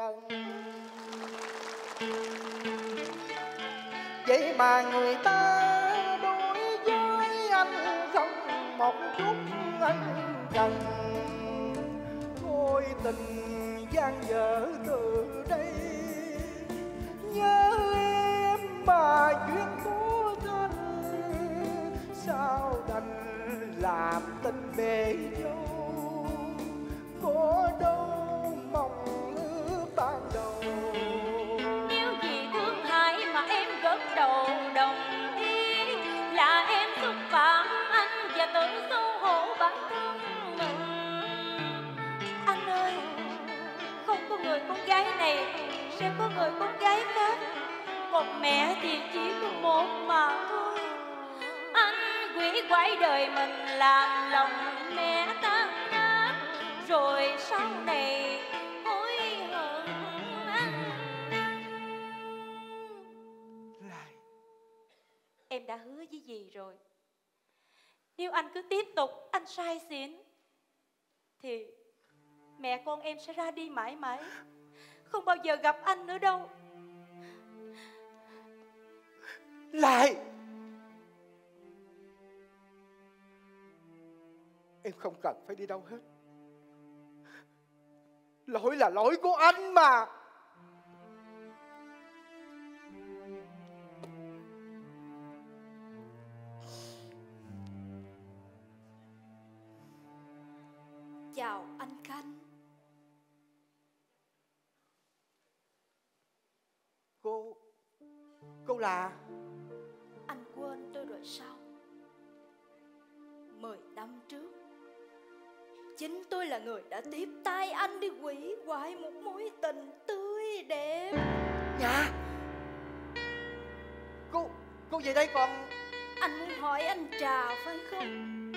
trần vậy mà người ta đối với anh không một chút anh cần. Thôi tình gian dở từ đây, nhớ em mà chuyện của anh sao đành làm tình bể gái này sẽ có người con gái khác. Một mẹ thì chỉ có một mà thôi. Anh quỷ quái đời mình làm lòng mẹ tan nát Rồi sau này hối hận anh lại. Em đã hứa với gì rồi. Nếu anh cứ tiếp tục anh sai xỉn, Thì mẹ con em sẽ ra đi mãi mãi. Không bao giờ gặp anh nữa đâu. Lại. Em không cần phải đi đâu hết. Lỗi là lỗi của anh mà. Chào anh Khanh là? Anh quên tôi rồi sao? Mười năm trước Chính tôi là người đã tiếp tay anh đi quỷ hoại một mối tình tươi đẹp. Nhà cô cô về đây còn? Anh muốn hỏi anh Trà phải không?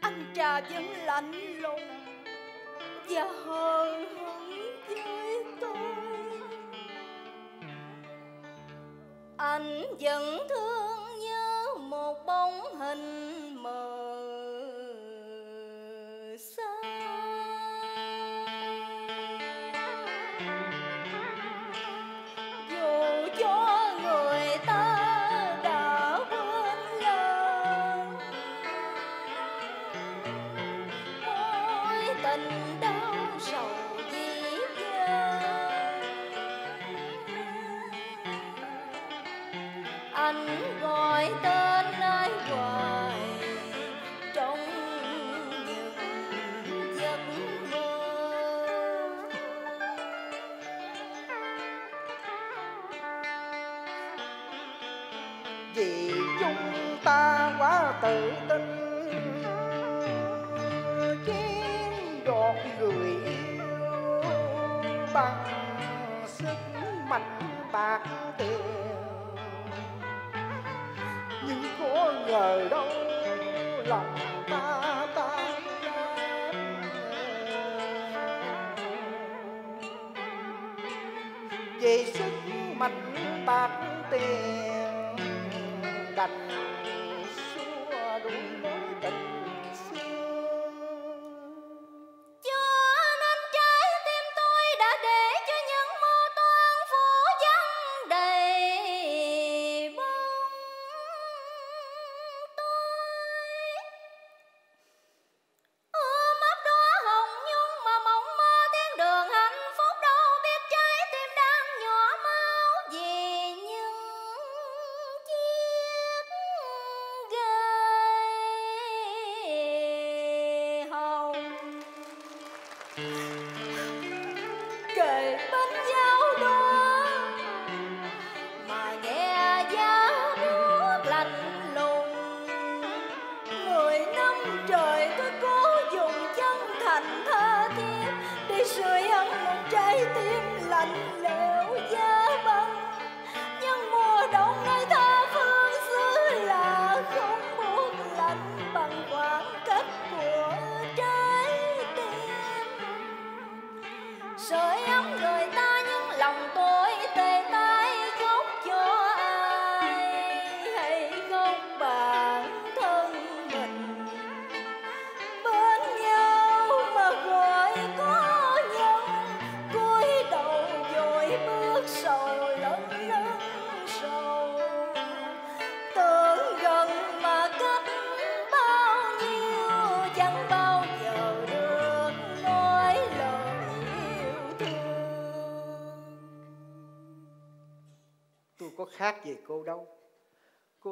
Anh Trà vẫn lạnh lùng Và hờn hững với anh vẫn thương như một bóng hình.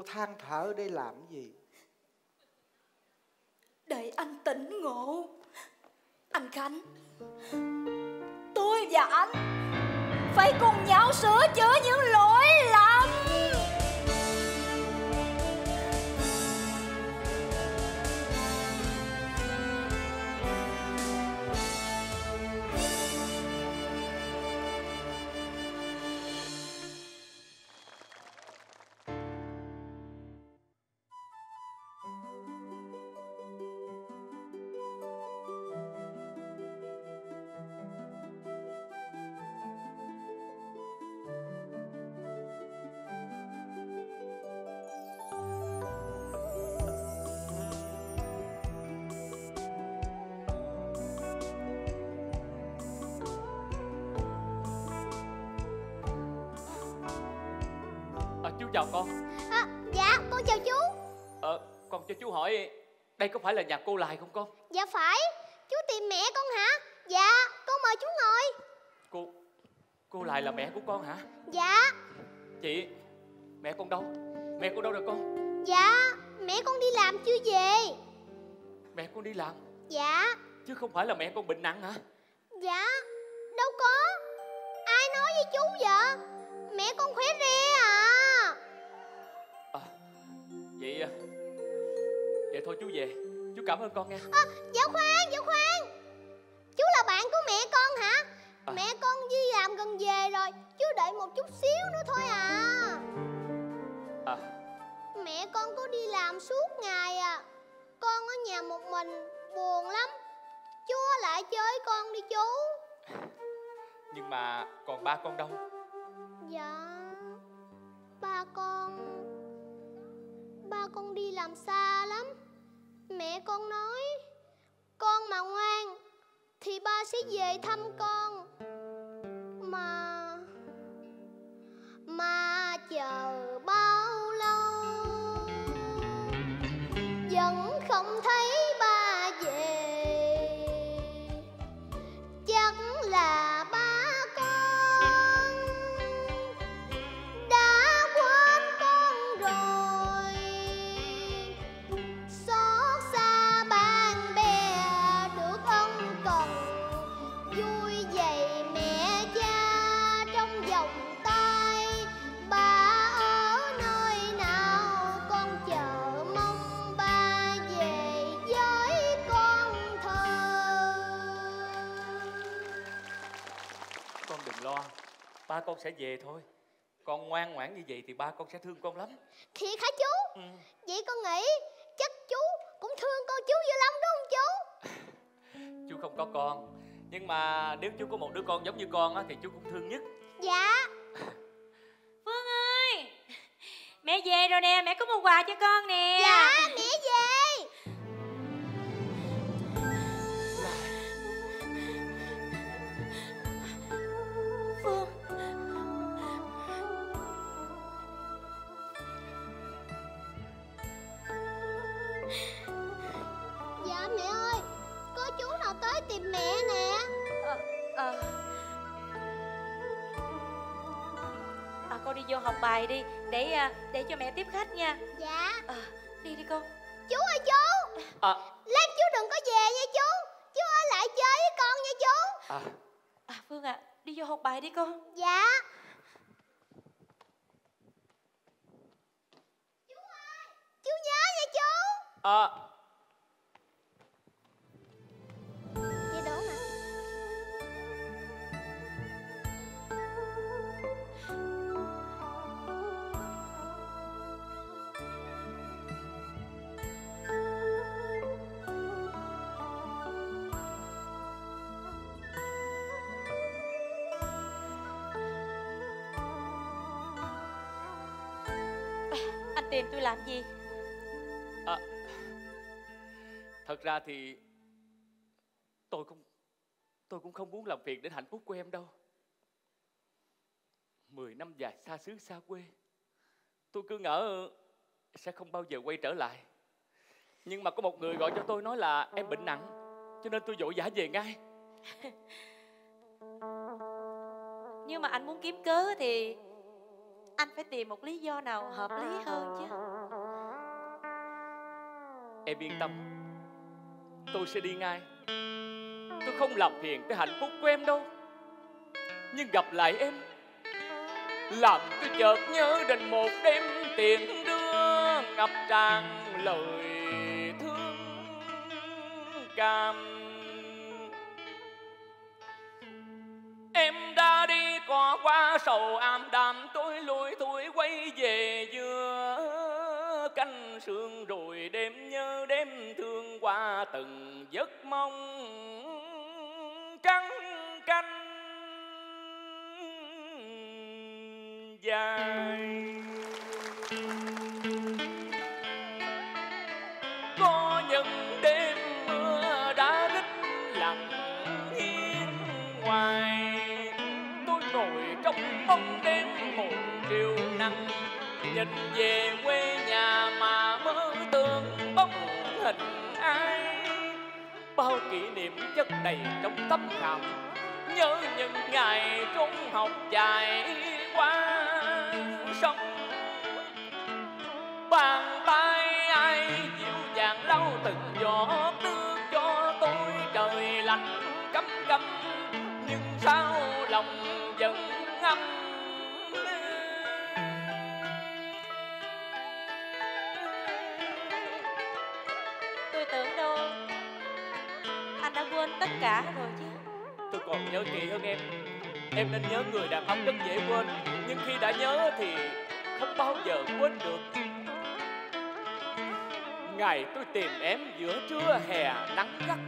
Than thở để làm gì? Chào con? À, dạ con chào chú. Ờ, con cho chú hỏi đây có phải là nhà cô Lài không con? Dạ phải Chú tìm mẹ con hả? Dạ con mời chú ngồi. Cô cô Lài là mẹ của con hả? Dạ. Chị mẹ con đâu? Mẹ con đâu rồi con? Dạ Mẹ con đi làm chưa về? Mẹ con đi làm? Dạ. Chứ không phải là mẹ con bệnh nặng hả? Dạ Đâu có. Ai nói với chú vậy? Mẹ con khỏe re thôi chú về. Chú cảm ơn con nha. À, Dạ khoan dạ khoan. Chú là bạn của mẹ con hả? À. Mẹ con đi làm gần về rồi Chú đợi một chút xíu nữa thôi à. À. Mẹ con có đi làm suốt ngày à. Con ở nhà một mình buồn lắm. Chú ở lại chơi con đi chú. Nhưng mà còn ba con đâu? Dạ. Ba con Ba con đi làm xa lắm Mẹ con nói, Con mà ngoan Thì ba sẽ về thăm con. Mà Mà chờ con sẽ về thôi. Con ngoan ngoãn như vậy thì ba con sẽ thương con lắm. Thiệt hả chú? ừ. Vậy con nghĩ chắc chú cũng thương con chú dữ lắm đúng không chú? Chú không có con. Nhưng mà nếu chú có một đứa con giống như con á Thì chú cũng thương nhất. Dạ. Phương ơi! Mẹ về rồi nè Mẹ có một quà cho con nè. Dạ mẹ để à, để cho mẹ tiếp khách nha. Dạ. À, đi đi con. Chú ơi chú. À, Lát chú đừng có về nha chú. Chú ở lại chơi với con nha chú. À. À, Phương à đi vô học bài đi con. Dạ. Chú nhớ nha chú. À tìm tôi làm gì? Thật ra thì Tôi không Tôi cũng không muốn làm phiền đến hạnh phúc của em đâu. Mười năm dài xa xứ xa quê Tôi cứ ngỡ Sẽ không bao giờ quay trở lại. Nhưng mà có một người gọi cho tôi nói là Em bệnh nặng Cho nên tôi vội vã về ngay. Nhưng mà anh muốn kiếm cớ thì anh phải tìm một lý do nào hợp lý hơn chứ. Em yên tâm, Tôi sẽ đi ngay. Tôi không làm phiền tới hạnh phúc của em đâu. Nhưng gặp lại em, Làm tôi chợt nhớ đến một đêm tiền đưa Ngập tràn lời thương cam. Qua sầu am đam Tôi lùi tuổi quay về giữa canh sương, Rồi đêm nhớ đêm thương qua từng giấc mong trắng canh dài. Ngồi trong bóng đêm một chiều nắng. Nhìn về quê nhà mà mơ tưởng bóng hình ai. Bao kỷ niệm chất đầy trong tấm khảm nhớ những ngày trung học dài qua. Sông, bàn tay ai dịu dàng lau từng giọt nước cho tôi trời lạnh cấm cấm quên tất cả rồi chứ. Tôi còn nhớ kỹ hơn em. Em nên nhớ người đàn ông rất dễ quên, Nhưng khi đã nhớ thì không bao giờ quên được. Ngày tôi tìm em giữa trưa hè nắng gắt,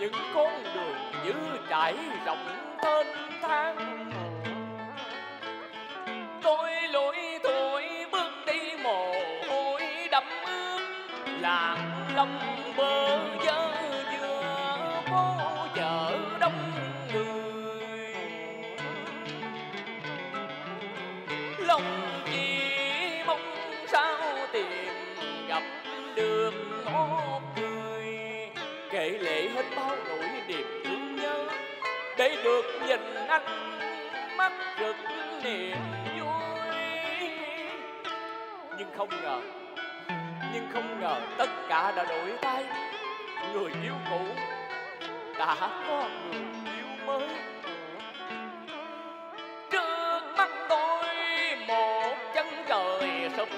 Những con đường như trải rộng thênh thang. Tôi lỗi tôi bước đi mồ hôi đẫm ướt Làng lông bơi. Được nhìn anh mắt rực niềm vui nhưng không ngờ, nhưng không ngờ tất cả đã đổi thay. Người yêu cũ đã có người yêu mới. Trước mắt tôi một chân trời sụp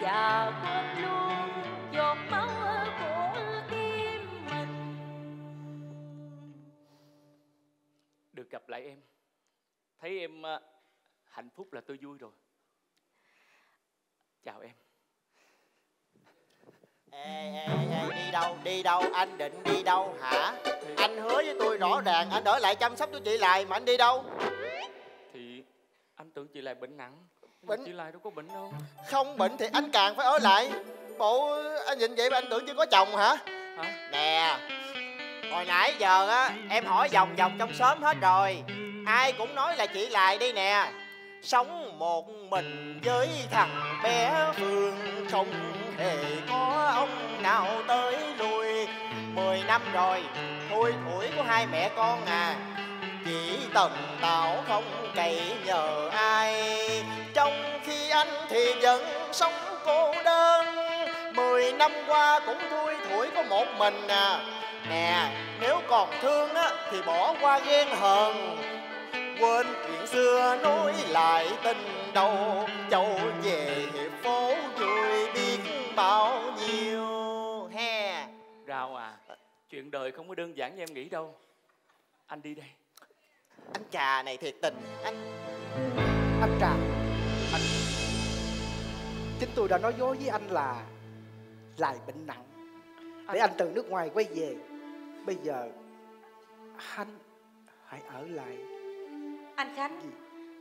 và quên luôn giọt máu của tim mình. Được gặp lại em. Thấy em à, hạnh phúc là tôi vui rồi. Chào em. Ê, ê, ê, đi đâu, đi đâu, anh định đi đâu hả? Anh hứa với tôi rõ ràng, anh ở lại chăm sóc cho chị lại, mà anh đi đâu? thì anh tưởng chị lại bệnh nặng Bệnh- chị lại đâu có bệnh đâu. Không bệnh thì anh càng phải ở lại. Bộ anh nhìn vậy mà anh tưởng chưa có chồng hả? hả? Nè, hồi nãy giờ á, em hỏi vòng vòng trong xóm hết rồi. Ai cũng nói là chị lại đây nè. Sống một mình với thằng bé Phương Không hề có ông nào tới lui. Mười năm rồi, thui thủi của hai mẹ con à chỉ tần tảo không cậy nhờ ai. Trong khi anh thì vẫn sống cô đơn. Mười năm qua cũng thui thủi có một mình à. Nè, nếu còn thương á thì bỏ qua ghen hờn. Quên chuyện xưa nối lại tình đầu. Châu về hiệp phố vui biết bao nhiêu. He rào à chuyện đời không có đơn giản như em nghĩ đâu. Anh đi đây. Anh trà này thiệt tình. Anh anh trà anh chính tôi đã nói dối với anh là lại bệnh nặng. Để anh từ nước ngoài quay về. Bây giờ anh hãy ở lại. Anh khánh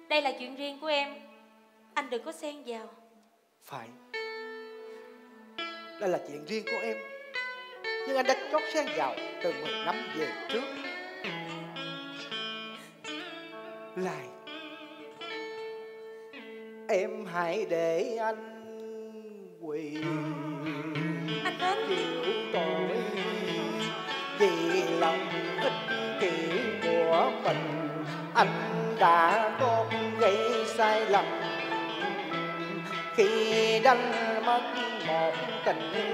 đây là chuyện riêng của em. Anh đừng có xen vào. Phải. Đây là chuyện riêng của em. Nhưng anh đã chót xen vào từ 10 năm về trước lại em hãy để anh quỳ. Anh khánh chịu tội. Vì lòng ích kỷ của mình anh đã có gây sai lầm. Khi đánh mất một tình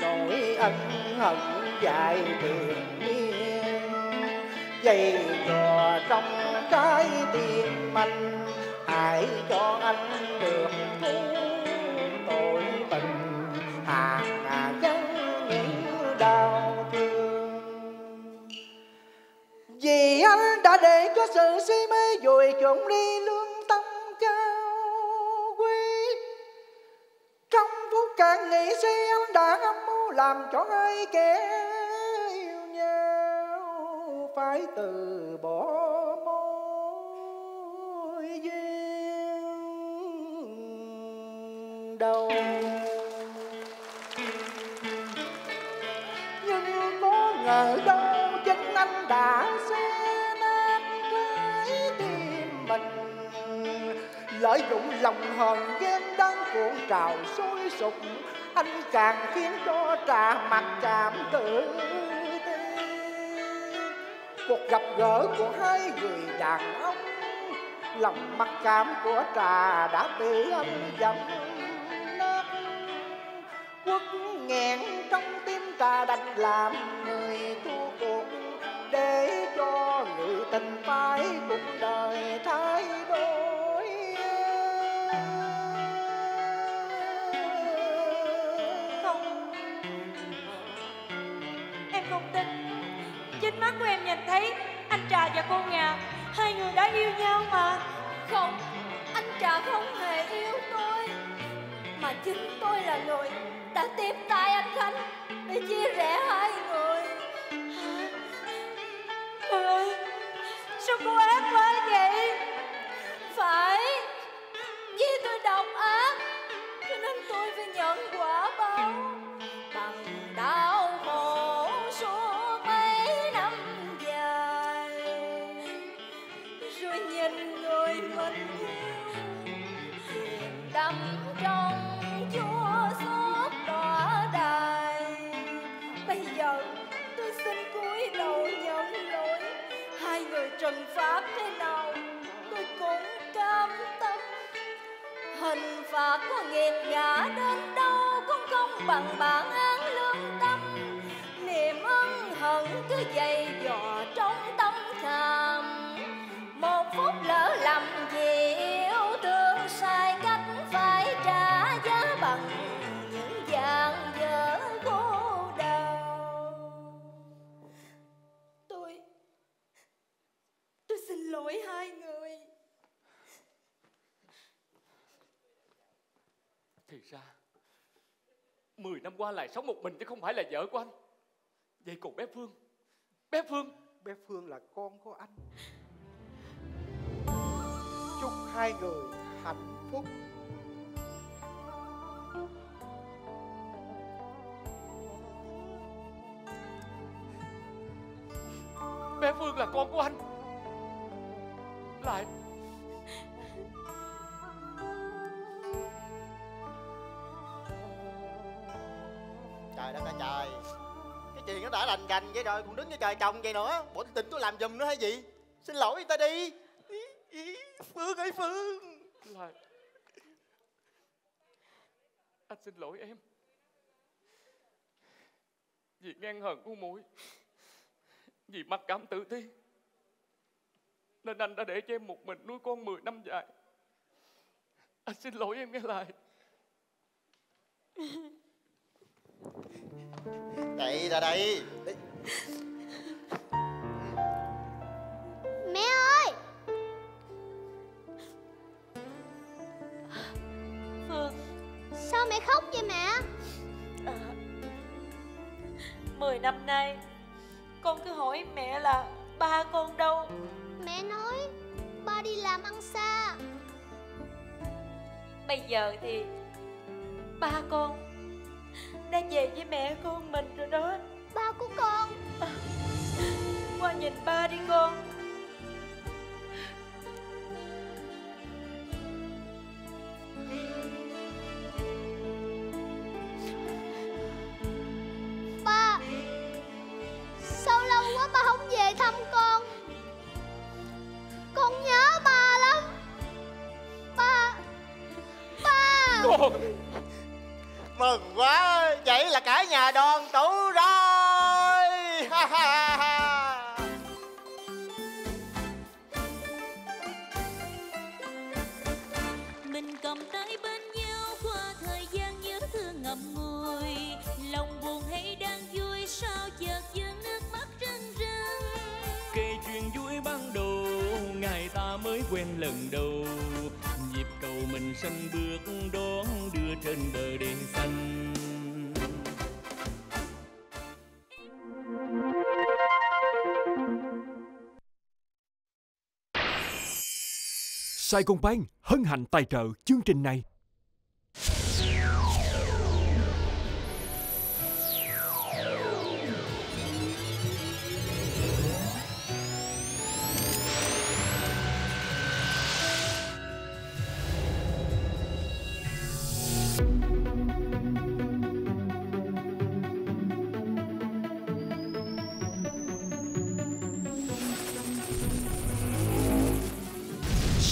nỗi ân hận dài triền miên dày dò trong trái tim anh. Hãy cho anh được thu tội tình. Hàng hà gắn những đau thương. Vì anh đã để cho sự si mê dội trộn đi lương tâm cao quý. Trong phút càng nghĩ, si anh đã âm mưu làm cho ai kẻ phải từ bỏ mối duyên đầu. Nhưng có ngờ đâu chính anh đã xé nát trái tim mình. Lợi dụng lòng hờn ghen đang cuộn trào sôi sục, anh càng khiến cho trà mặt cảm tử cuộc gặp gỡ của hai người đàn ông, lòng mặc cảm của trà đã bị âm dầm nát. Quất nghẹn trong tim trà đành làm người thua cuộc để cho người tình phải cuộc đời thay đổi. Mắt của em nhìn thấy Anh Trà và cô Nga Hai người đã yêu nhau mà. Không, anh Trà không hề yêu tôi. Mà chính tôi là người đã tiếp tay anh Khánh Để chia rẽ hai người. Trời ơi Sao cô ác Hình phạt có nghiệt ngã đến đâu cũng không bằng bản án lương tâm. 10 năm qua lại sống một mình chứ không phải là vợ của anh. Vậy còn bé Phương? Bé Phương? Bé Phương là con của anh. Chúc hai người hạnh phúc. Bé Phương là con của anh. Lại đất ơi trời. Cái chuyện nó đã lành cành vậy rồi còn đứng với trời chồng vậy nữa bộ tình tôi làm giùm nữa hay gì? Xin lỗi người ta đi. Phương ơi phương. Lại. Anh xin lỗi em. Vì ngang hờn của muội Vì mặc cảm tự ti Nên anh đã để cho em một mình nuôi con 10 năm dài. Anh xin lỗi em nghe lại chạy ra đây. Mẹ ơi! Phương Sao mẹ khóc vậy mẹ? À, Mười năm nay Con cứ hỏi mẹ là Ba con đâu? Mẹ nói Ba đi làm ăn xa. Bây giờ thì Ba con Đã về với mẹ con mình rồi đó. Ba của con. Qua nhìn ba đi con là đoàn tụ rồi Ha, ha, ha. mình cầm tay bên nhau qua thời gian nhớ thương ngậm ngùi. Lòng buồn hay đang vui sao chợt dưng nước mắt rưng rưng? Kể chuyện vui ban đầu Ngày ta mới quen lần đầu. Nhịp cầu mình sân bước đón đưa trên bờ đèn xanh Saigon Bank hân hạnh tài trợ chương trình này.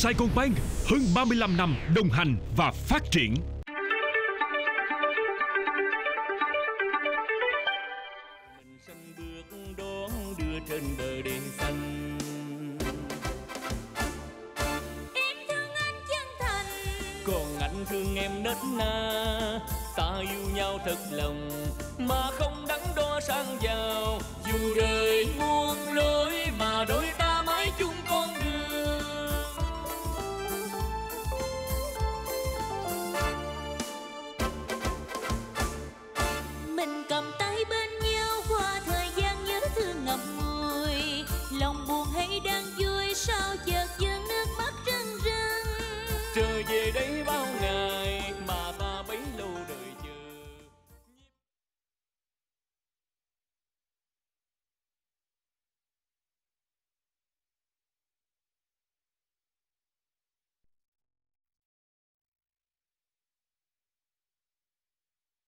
Saigon Bank hơn 35 năm đồng hành và phát triển.